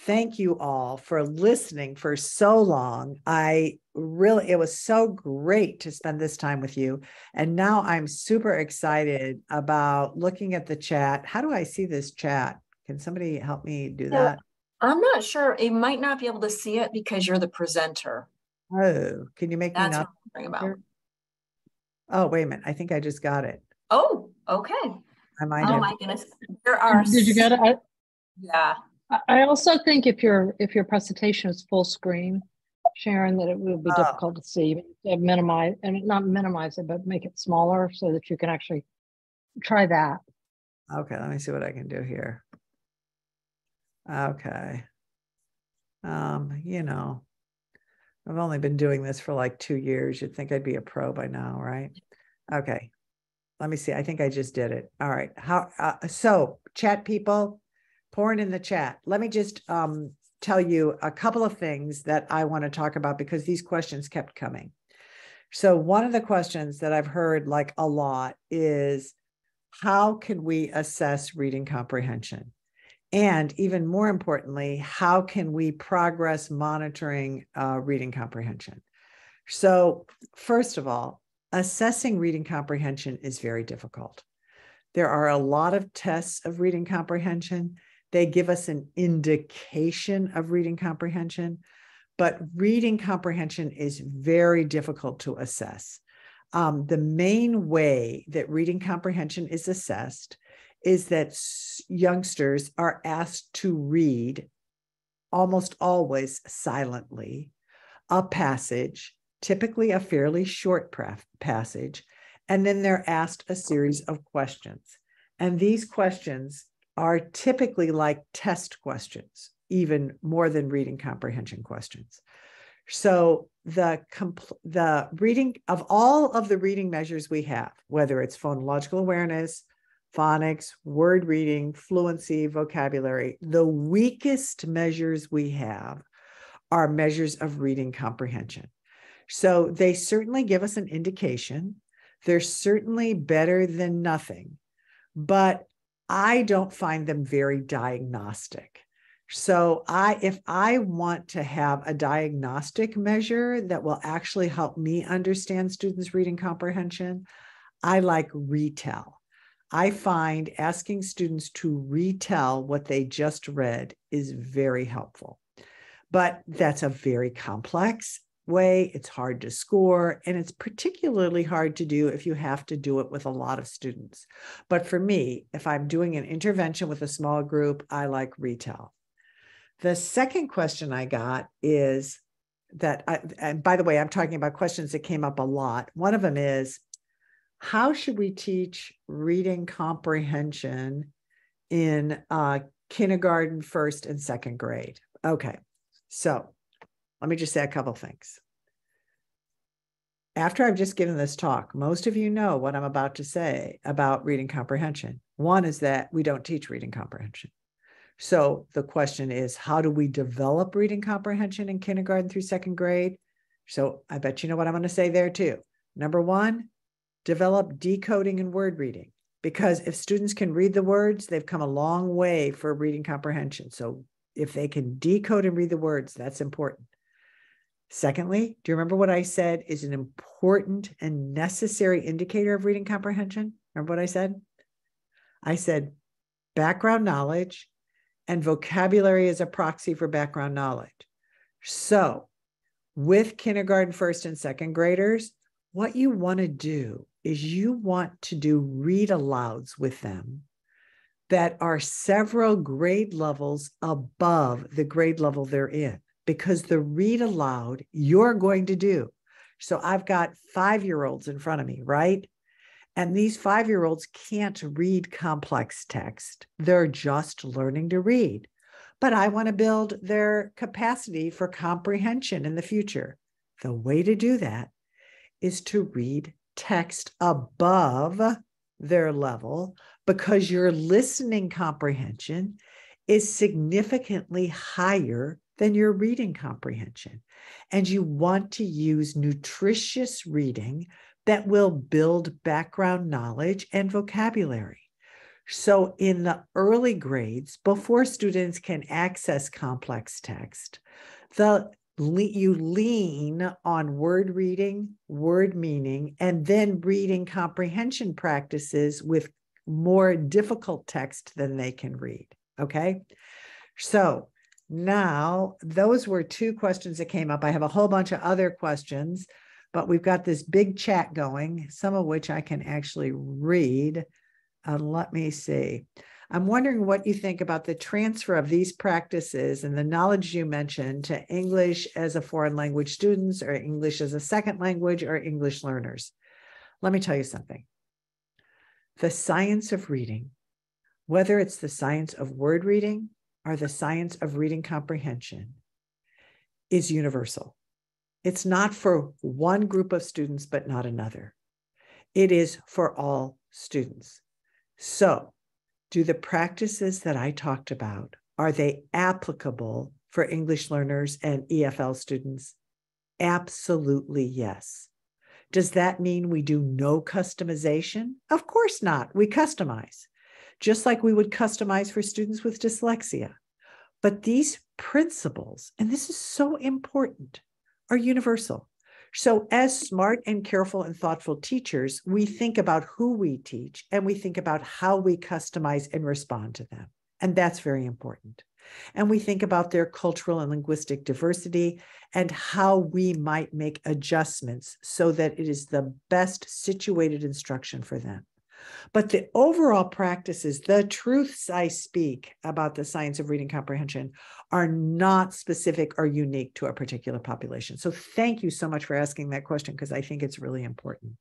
thank you all for listening for so long. I really, it was so great to spend this time with you. And now I'm super excited about looking at the chat. How do I see this chat? Can somebody help me do that? I'm not sure. You might not be able to see it because you're the presenter. Oh, can you make That's me not? what I'm about. Oh, wait a minute. I think I just got it. Oh, okay. I might Oh have. my goodness. There are. Did you get it? I, Yeah. I- I also think if your if your presentation is full screen, Sharon, that it will be Oh. difficult to see. Minimize and not minimize it, but make it smaller so that you can actually try that. Okay, let me see what I can do here. Okay. Um, you know, I've only been doing this for like two years. You'd think I'd be a pro by now, right? Okay. Let me see. I think I just did it. All right. How, uh, so chat people, pouring in the chat. Let me just um tell you a couple of things that I want to talk about because these questions kept coming. So one of the questions that I've heard like a lot is how can we assess reading comprehension? And even more importantly, how can we progress monitoring uh, reading comprehension? So, first of all, assessing reading comprehension is very difficult. There are a lot of tests of reading comprehension. They give us an indication of reading comprehension, but reading comprehension is very difficult to assess. Um, the main way that reading comprehension is assessed is that youngsters are asked to read almost always silently a passage, typically a fairly short passage, and then they're asked a series of questions. And these questions are typically like test questions, even more than reading comprehension questions. So the the reading of all of the reading measures we have, whether it's phonological awareness, phonics, word reading, fluency, vocabulary, the weakest measures we have are measures of reading comprehension. So they certainly give us an indication. They're certainly better than nothing, but I don't find them very diagnostic. So I if I want to have a diagnostic measure that will actually help me understand students reading comprehension, I like retell. I find asking students to retell what they just read is very helpful. But that's a very complex way. It's hard to score, and it's particularly hard to do if you have to do it with a lot of students. But for me, if I'm doing an intervention with a small group, I like retell. The second question I got is that, I, and by the way, I'm talking about questions that came up a lot. One of them is how should we teach reading comprehension in uh, kindergarten, first, and second grade? Okay, so let me just say a couple things. After I've just given this talk, most of you know what I'm about to say about reading comprehension. One is that we don't teach reading comprehension. So the question is, how do we develop reading comprehension in kindergarten through second grade? So I bet you know what I'm going to say there too. Number one, develop decoding and word reading because if students can read the words, they've come a long way for reading comprehension. So if they can decode and read the words, that's important. Secondly, do you remember what I said is an important and necessary indicator of reading comprehension? Remember what I said? I said background knowledge and vocabulary is a proxy for background knowledge. So, with kindergarten, first, and second graders, what you want to do is you want to do read alouds with them that are several grade levels above the grade level they're in because the read aloud you're going to do. So I've got five year olds in front of me, right? And these five year olds can't read complex text, they're just learning to read. But I want to build their capacity for comprehension in the future. The way to do that is to read text above their level because your listening comprehension is significantly higher than your reading comprehension. And you want to use nutritious reading that will build background knowledge and vocabulary. So, in the early grades, before students can access complex text, the you lean on word reading, word meaning, and then reading comprehension practices with more difficult text than they can read. Okay. So now those were two questions that came up. I have a whole bunch of other questions, but we've got this big chat going, some of which I can actually read. Uh, let me see. I'm wondering what you think about the transfer of these practices and the knowledge you mentioned to English as a foreign language students or English as a second language or English learners. Let me tell you something. The science of reading, whether it's the science of word reading or the science of reading comprehension, is universal. It's not for one group of students, but not another. It is for all students. So do the practices that I talked about, are they applicable for English learners and EFL students? Absolutely yes. Does that mean we do no customization? Of course not. We customize, just like we would customize for students with dyslexia. But these principles, and this is so important, are universal. So, as smart and careful and thoughtful teachers, we think about who we teach and we think about how we customize and respond to them. And that's very important. And we think about their cultural and linguistic diversity and how we might make adjustments so that it is the best situated instruction for them. But the overall practices, the truths I speak about the science of reading comprehension are not specific or unique to a particular population. So thank you so much for asking that question because I think it's really important.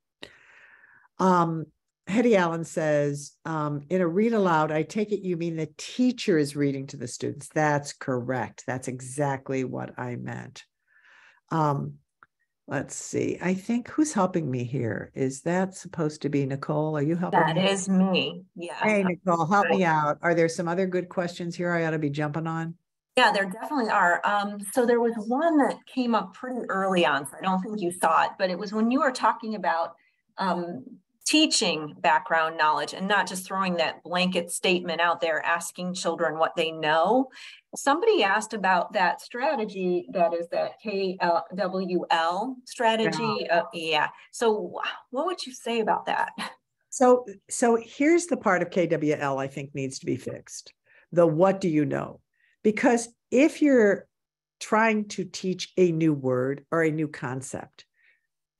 Um, Hetty Allen says, um, in a read aloud, I take it you mean the teacher is reading to the students. That's correct. That's exactly what I meant. Um, Let's see. I think who's helping me here? Is that supposed to be Nicole? Are you helping? That me? is me. Yeah. Hey, Nicole, help me out. Are there some other good questions here I ought to be jumping on? Yeah, there definitely are. Um, so there was one that came up pretty early on. So I don't think you saw it, but it was when you were talking about um, teaching background knowledge and not just throwing that blanket statement out there asking children what they know. Somebody asked about that strategy that is that KWL strategy. Yeah. Uh, yeah. So what would you say about that? So so here's the part of KWL I think needs to be fixed. The what do you know? Because if you're trying to teach a new word or a new concept,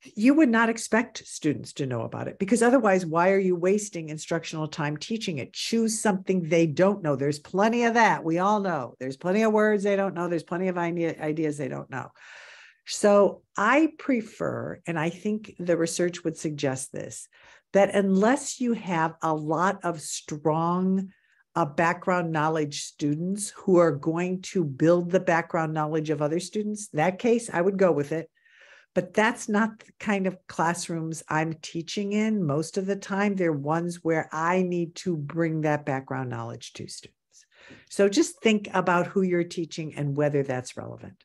you would not expect students to know about it because otherwise, why are you wasting instructional time teaching it? Choose something they don't know. There's plenty of that. We all know there's plenty of words they don't know, there's plenty of ideas they don't know. So I prefer, and I think the research would suggest this, that unless you have a lot of strong uh, background knowledge students who are going to build the background knowledge of other students, that case, I would go with it but that's not the kind of classrooms I'm teaching in. Most of the time, they're ones where I need to bring that background knowledge to students. So just think about who you're teaching and whether that's relevant.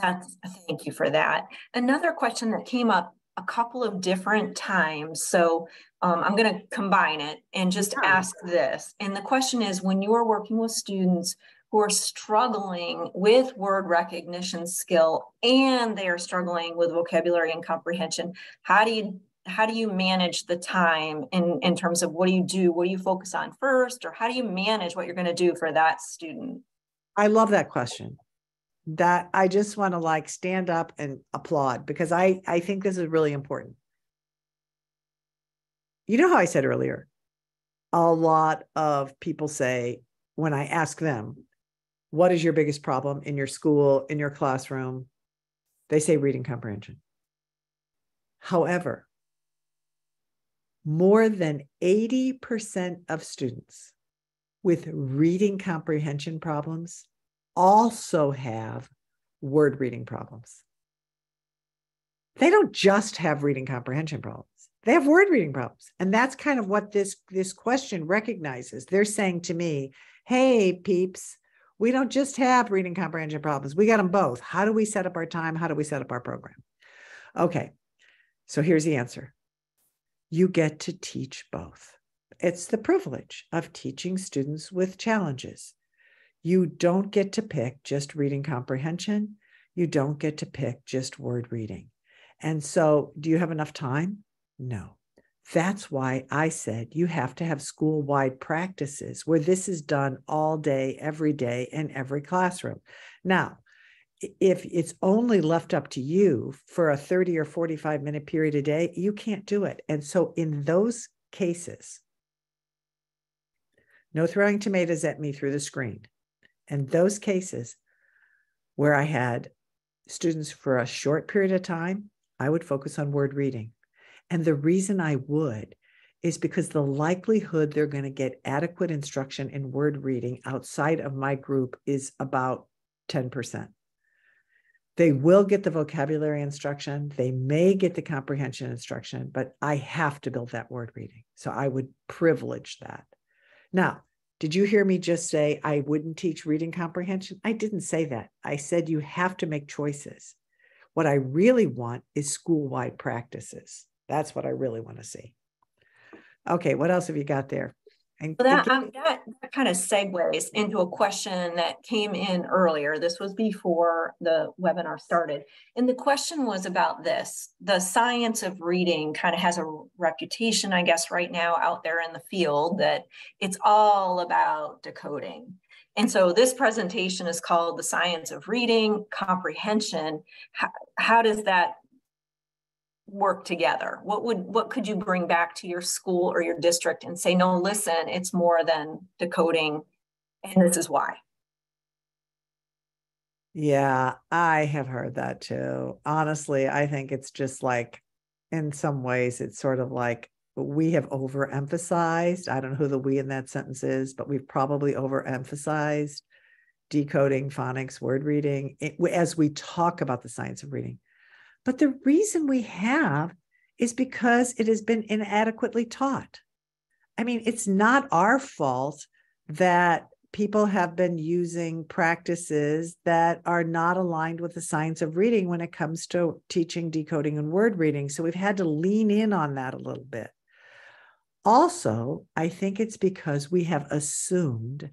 That's thank you for that. Another question that came up a couple of different times. So um, I'm going to combine it and just ask this. And the question is when you are working with students who are struggling with word recognition skill and they are struggling with vocabulary and comprehension, how do you how do you manage the time in, in terms of what do you do? What do you focus on first? Or how do you manage what you're going to do for that student? I love that question that I just want to like stand up and applaud because I I think this is really important. You know how I said earlier, a lot of people say when I ask them, what is your biggest problem in your school, in your classroom? They say reading comprehension. However, more than 80% of students with reading comprehension problems also have word reading problems. They don't just have reading comprehension problems. They have word reading problems. And that's kind of what this, this question recognizes. They're saying to me, hey, peeps, we don't just have reading comprehension problems. We got them both. How do we set up our time? How do we set up our program? Okay. So here's the answer you get to teach both. It's the privilege of teaching students with challenges. You don't get to pick just reading comprehension. You don't get to pick just word reading. And so, do you have enough time? No. That's why I said you have to have school wide practices where this is done all day, every day, in every classroom. Now, if it's only left up to you for a 30 or 45 minute period a day, you can't do it. And so, in those cases, no throwing tomatoes at me through the screen. And those cases where I had students for a short period of time, I would focus on word reading. And the reason I would is because the likelihood they're going to get adequate instruction in word reading outside of my group is about 10%. They will get the vocabulary instruction. They may get the comprehension instruction, but I have to build that word reading. So I would privilege that. Now, did you hear me just say I wouldn't teach reading comprehension? I didn't say that. I said you have to make choices. What I really want is school wide practices. That's what I really want to see. Okay, what else have you got there? And that, um, that, that kind of segues into a question that came in earlier. This was before the webinar started. And the question was about this. The science of reading kind of has a reputation, I guess, right now out there in the field that it's all about decoding. And so this presentation is called The Science of Reading Comprehension. How, how does that work together? What would what could you bring back to your school or your district and say, no, listen, it's more than decoding, and this is why. Yeah, I have heard that too. Honestly, I think it's just like in some ways it's sort of like we have overemphasized. I don't know who the we in that sentence is, but we've probably overemphasized decoding, phonics, word reading as we talk about the science of reading. But the reason we have is because it has been inadequately taught. I mean, it's not our fault that people have been using practices that are not aligned with the science of reading when it comes to teaching decoding and word reading. So we've had to lean in on that a little bit. Also, I think it's because we have assumed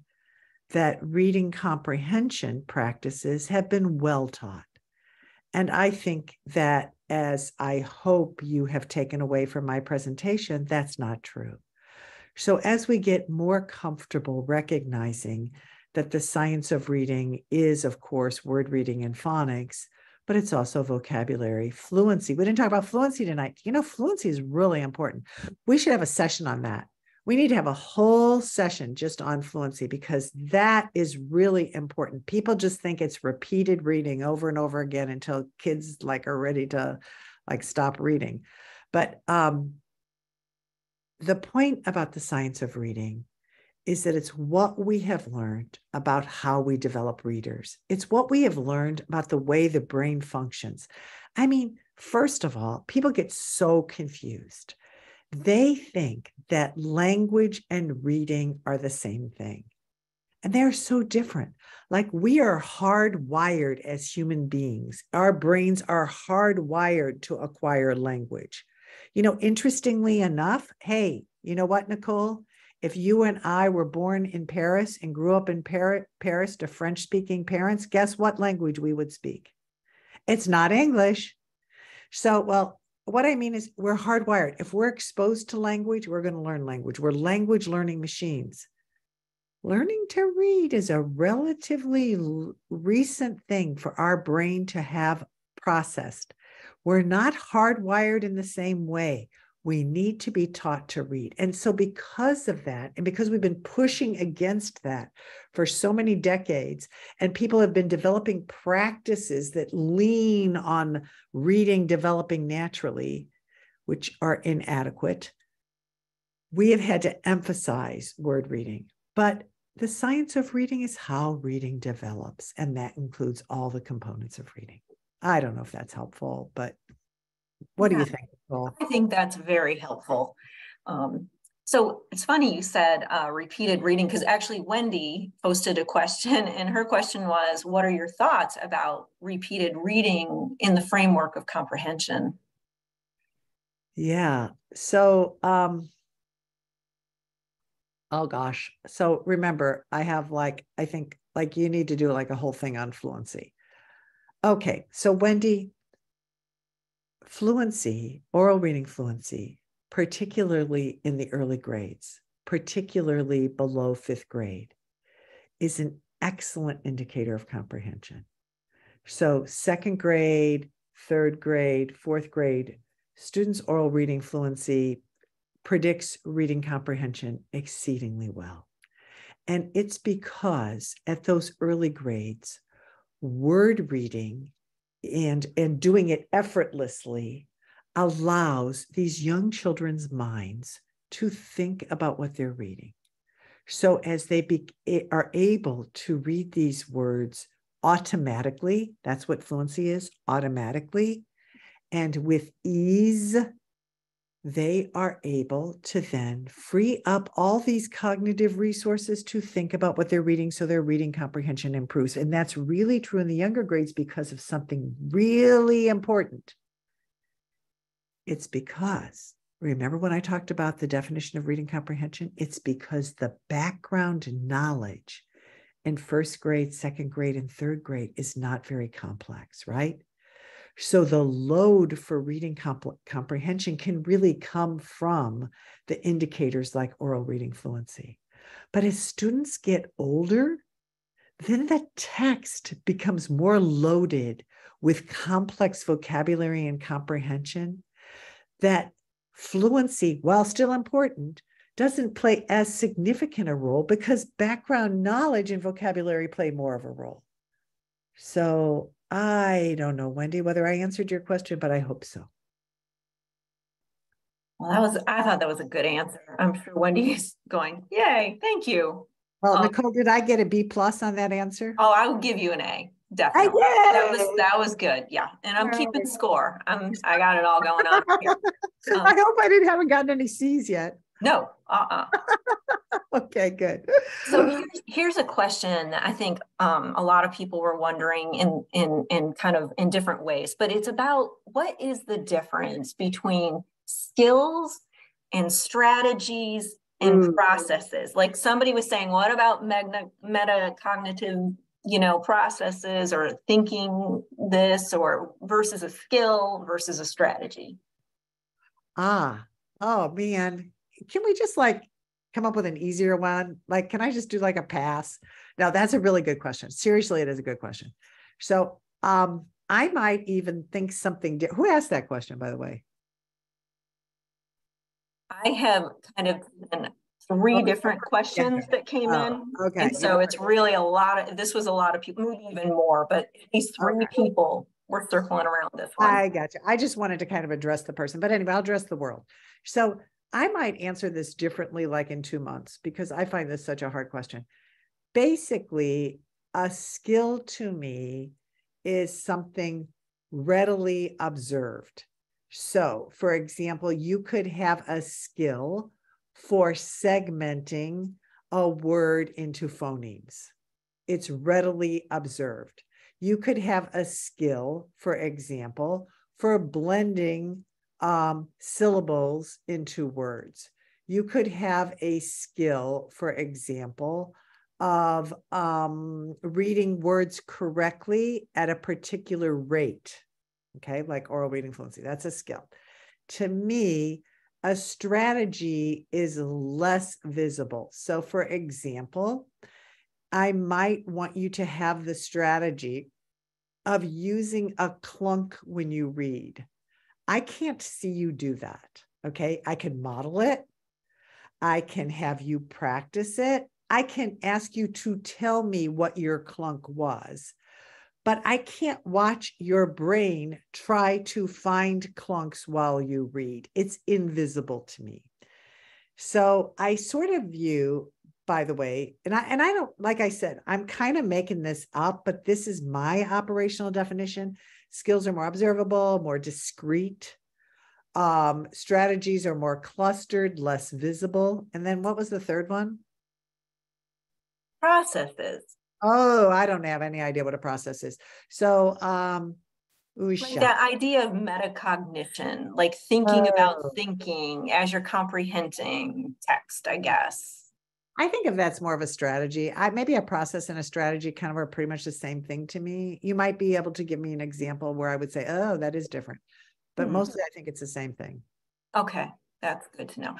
that reading comprehension practices have been well taught. And I think that, as I hope you have taken away from my presentation, that's not true. So, as we get more comfortable recognizing that the science of reading is, of course, word reading and phonics, but it's also vocabulary, fluency. We didn't talk about fluency tonight. You know, fluency is really important. We should have a session on that we need to have a whole session just on fluency because that is really important. People just think it's repeated reading over and over again until kids like are ready to like stop reading. But um, the point about the science of reading is that it's what we have learned about how we develop readers. It's what we have learned about the way the brain functions. I mean, first of all, people get so confused they think that language and reading are the same thing. And they're so different. Like we are hardwired as human beings. Our brains are hardwired to acquire language. You know, interestingly enough, hey, you know what, Nicole? If you and I were born in Paris and grew up in Paris to French speaking parents, guess what language we would speak? It's not English. So, well, what I mean is we're hardwired. If we're exposed to language, we're going to learn language. We're language learning machines. Learning to read is a relatively recent thing for our brain to have processed. We're not hardwired in the same way we need to be taught to read. And so, because of that, and because we've been pushing against that for so many decades, and people have been developing practices that lean on reading developing naturally, which are inadequate, we have had to emphasize word reading. But the science of reading is how reading develops, and that includes all the components of reading. I don't know if that's helpful, but what yeah. do you think? Nicole? I think that's very helpful. Um, so it's funny you said uh, repeated reading because actually Wendy posted a question and her question was, what are your thoughts about repeated reading in the framework of comprehension? Yeah. So, um, oh gosh. So remember, I have like, I think like you need to do like a whole thing on fluency. Okay. So Wendy, fluency, oral reading fluency, particularly in the early grades, particularly below fifth grade, is an excellent indicator of comprehension. So, second grade, third grade, fourth grade, students' oral reading fluency predicts reading comprehension exceedingly well. And it's because at those early grades, word reading and and doing it effortlessly allows these young children's minds to think about what they're reading. So as they be, eh, are able to read these words automatically that's what fluency is automatically and with ease they are able to then free up all these cognitive resources to think about what they're reading so their reading comprehension improves. And that's really true in the younger grades because of something really important. It's because, remember when I talked about the definition of reading comprehension? It's because the background knowledge in first grade, second grade, and third grade is not very complex, right? So the load for reading comp- comprehension can really come from the indicators like oral reading fluency. But as students get older, then the text becomes more loaded with complex vocabulary and comprehension that fluency, while still important, doesn't play as significant a role because background knowledge and vocabulary play more of a role. So I don't know, Wendy, whether I answered your question, but I hope so. Well, that was, I thought that was a good answer. I'm sure Wendy's going, yay, thank you. Well, um, Nicole, did I get a B plus on that answer? Oh, I will give you an A. Definitely. That was that was good. Yeah. And I'm keeping score. I'm I got it all going on here. [LAUGHS] Um, I hope I didn't haven't gotten any C's yet. No, uh-uh. [LAUGHS] okay, good. so here's, here's, a question that I think um, a lot of people were wondering in, in, in kind of in different ways, but it's about what is the difference between skills and strategies and mm. processes? Like somebody was saying, what about meta, metacognitive you know processes or thinking this or versus a skill versus a strategy ah oh man can we just like come up with an easier one? Like, can I just do like a pass? Now, that's a really good question. Seriously, it is a good question. So, um, I might even think something. Di- Who asked that question, by the way? I have kind of three okay. different questions that came oh, in. Okay. And so it's really a lot of, this was a lot of people, maybe even more, but these three okay. people were circling around this one. I got you. I just wanted to kind of address the person, but anyway, I'll address the world. So I might answer this differently, like in two months, because I find this such a hard question. Basically, a skill to me is something readily observed. So, for example, you could have a skill for segmenting a word into phonemes. It's readily observed. You could have a skill, for example, for blending um, syllables into words. You could have a skill, for example, of um, reading words correctly at a particular rate. Okay, like oral reading fluency, that's a skill. To me, a strategy is less visible. So, for example, I might want you to have the strategy of using a clunk when you read. I can't see you do that. Okay. I can model it, I can have you practice it, I can ask you to tell me what your clunk was but I can't watch your brain try to find clunks while you read. It's invisible to me. So I sort of view, by the way, and I and I don't like I said, I'm kind of making this up, but this is my operational definition. Skills are more observable, more discrete. Um, strategies are more clustered, less visible. And then what was the third one? Processes. Oh, I don't have any idea what a process is. So, um, like that idea of metacognition, like thinking oh. about thinking as you're comprehending text, I guess. I think if that's more of a strategy, I maybe a process and a strategy kind of are pretty much the same thing to me. You might be able to give me an example where I would say, "Oh, that is different," but mm-hmm. mostly I think it's the same thing. Okay, that's good to know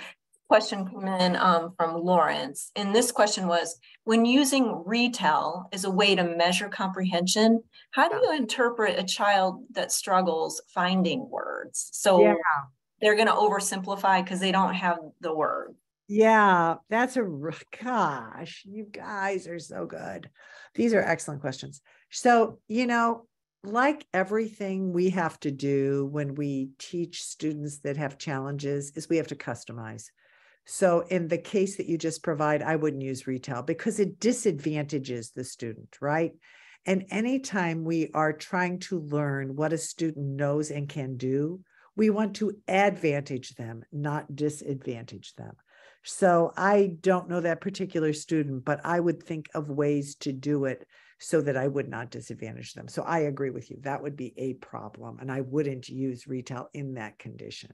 question came in um, from Lawrence. And this question was, when using retell as a way to measure comprehension, how do you interpret a child that struggles finding words? So yeah. they're going to oversimplify because they don't have the word. Yeah, that's a [LAUGHS] gosh, you guys are so good. These are excellent questions. So, you know, like everything we have to do when we teach students that have challenges is we have to customize. So in the case that you just provide, I wouldn't use retell because it disadvantages the student, right? And anytime we are trying to learn what a student knows and can do, we want to advantage them, not disadvantage them. So I don't know that particular student, but I would think of ways to do it so that I would not disadvantage them. So I agree with you. That would be a problem. And I wouldn't use retell in that condition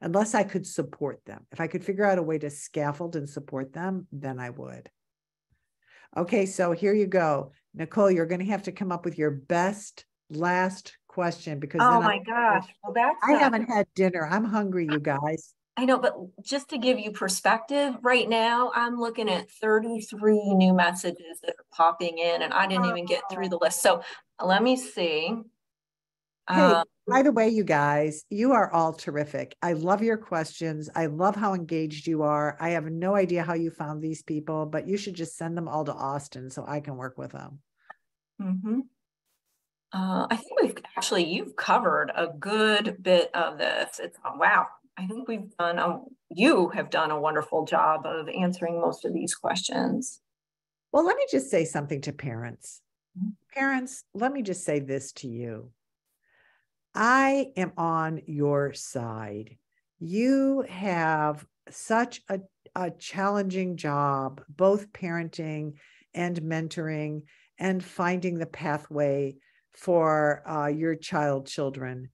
unless I could support them. If I could figure out a way to scaffold and support them, then I would. Okay, so here you go. Nicole, you're going to have to come up with your best last question because oh my I, gosh well that's i haven't had dinner i'm hungry you guys i know but just to give you perspective right now i'm looking at 33 new messages that are popping in and i didn't even get through the list so let me see Hey, um, by the way, you guys, you are all terrific. I love your questions. I love how engaged you are. I have no idea how you found these people, but you should just send them all to Austin so I can work with them. Mm-hmm. Uh, I think we've actually you've covered a good bit of this. It's oh, wow. I think we've done a, you have done a wonderful job of answering most of these questions. Well, let me just say something to parents. Mm-hmm. Parents, let me just say this to you I am on your side. You have such a, a challenging job, both parenting and mentoring and finding the pathway for uh, your child children.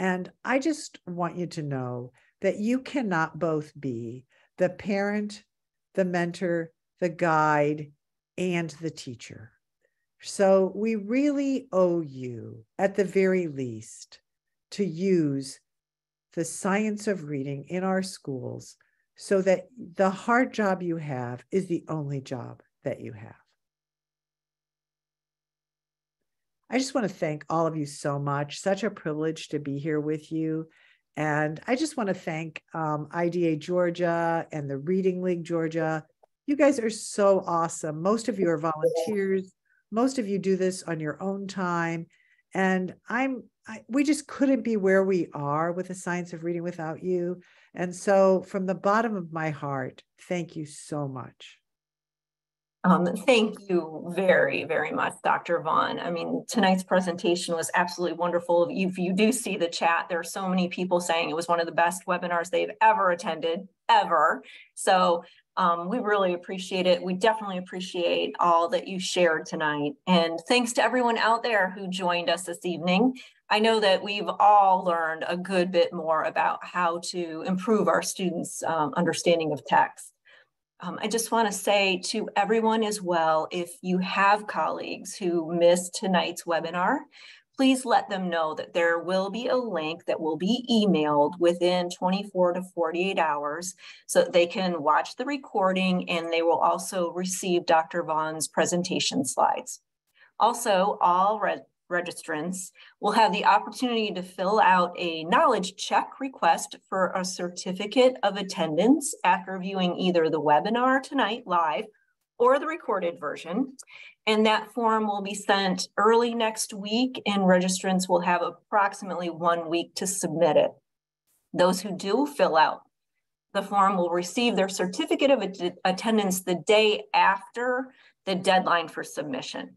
And I just want you to know that you cannot both be the parent, the mentor, the guide, and the teacher. So we really owe you, at the very least, to use the science of reading in our schools so that the hard job you have is the only job that you have. I just want to thank all of you so much. Such a privilege to be here with you. And I just want to thank um, IDA Georgia and the Reading League Georgia. You guys are so awesome. Most of you are volunteers. Most of you do this on your own time. And I'm, I, we just couldn't be where we are with the science of reading without you. And so, from the bottom of my heart, thank you so much. Um, thank you very, very much, Dr. Vaughn. I mean, tonight's presentation was absolutely wonderful. If you do see the chat, there are so many people saying it was one of the best webinars they've ever attended, ever. So Um, we really appreciate it. We definitely appreciate all that you shared tonight. And thanks to everyone out there who joined us this evening. I know that we've all learned a good bit more about how to improve our students' um, understanding of text. Um, I just want to say to everyone as well, if you have colleagues who missed tonight's webinar, please let them know that there will be a link that will be emailed within 24 to 48 hours so they can watch the recording and they will also receive Dr. Vaughn's presentation slides. Also, all registrants will have the opportunity to fill out a knowledge check request for a certificate of attendance after viewing either the webinar tonight live or the recorded version. And that form will be sent early next week and registrants will have approximately one week to submit it. Those who do fill out the form will receive their certificate of attendance the day after the deadline for submission.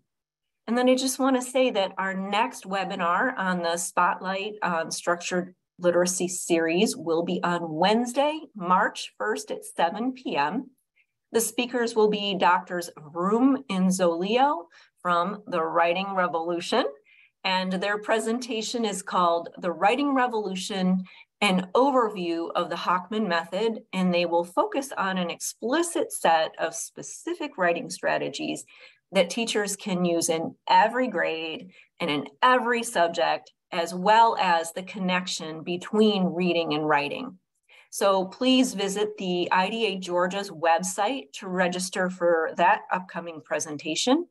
And then I just want to say that our next webinar on the Spotlight on Structured Literacy series will be on Wednesday, March 1st at 7 p.m. The speakers will be Doctors Vroom and Zolio from the Writing Revolution. And their presentation is called The Writing Revolution, an overview of the Hochman method. And they will focus on an explicit set of specific writing strategies that teachers can use in every grade and in every subject, as well as the connection between reading and writing. So please visit the IDA Georgia's website to register for that upcoming presentation.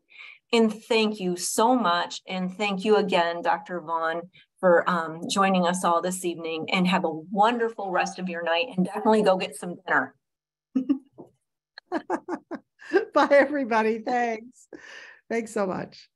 And thank you so much. And thank you again, Dr. Vaughn, for um, joining us all this evening and have a wonderful rest of your night and definitely go get some dinner. [LAUGHS] [LAUGHS] Bye, everybody. Thanks. Thanks so much.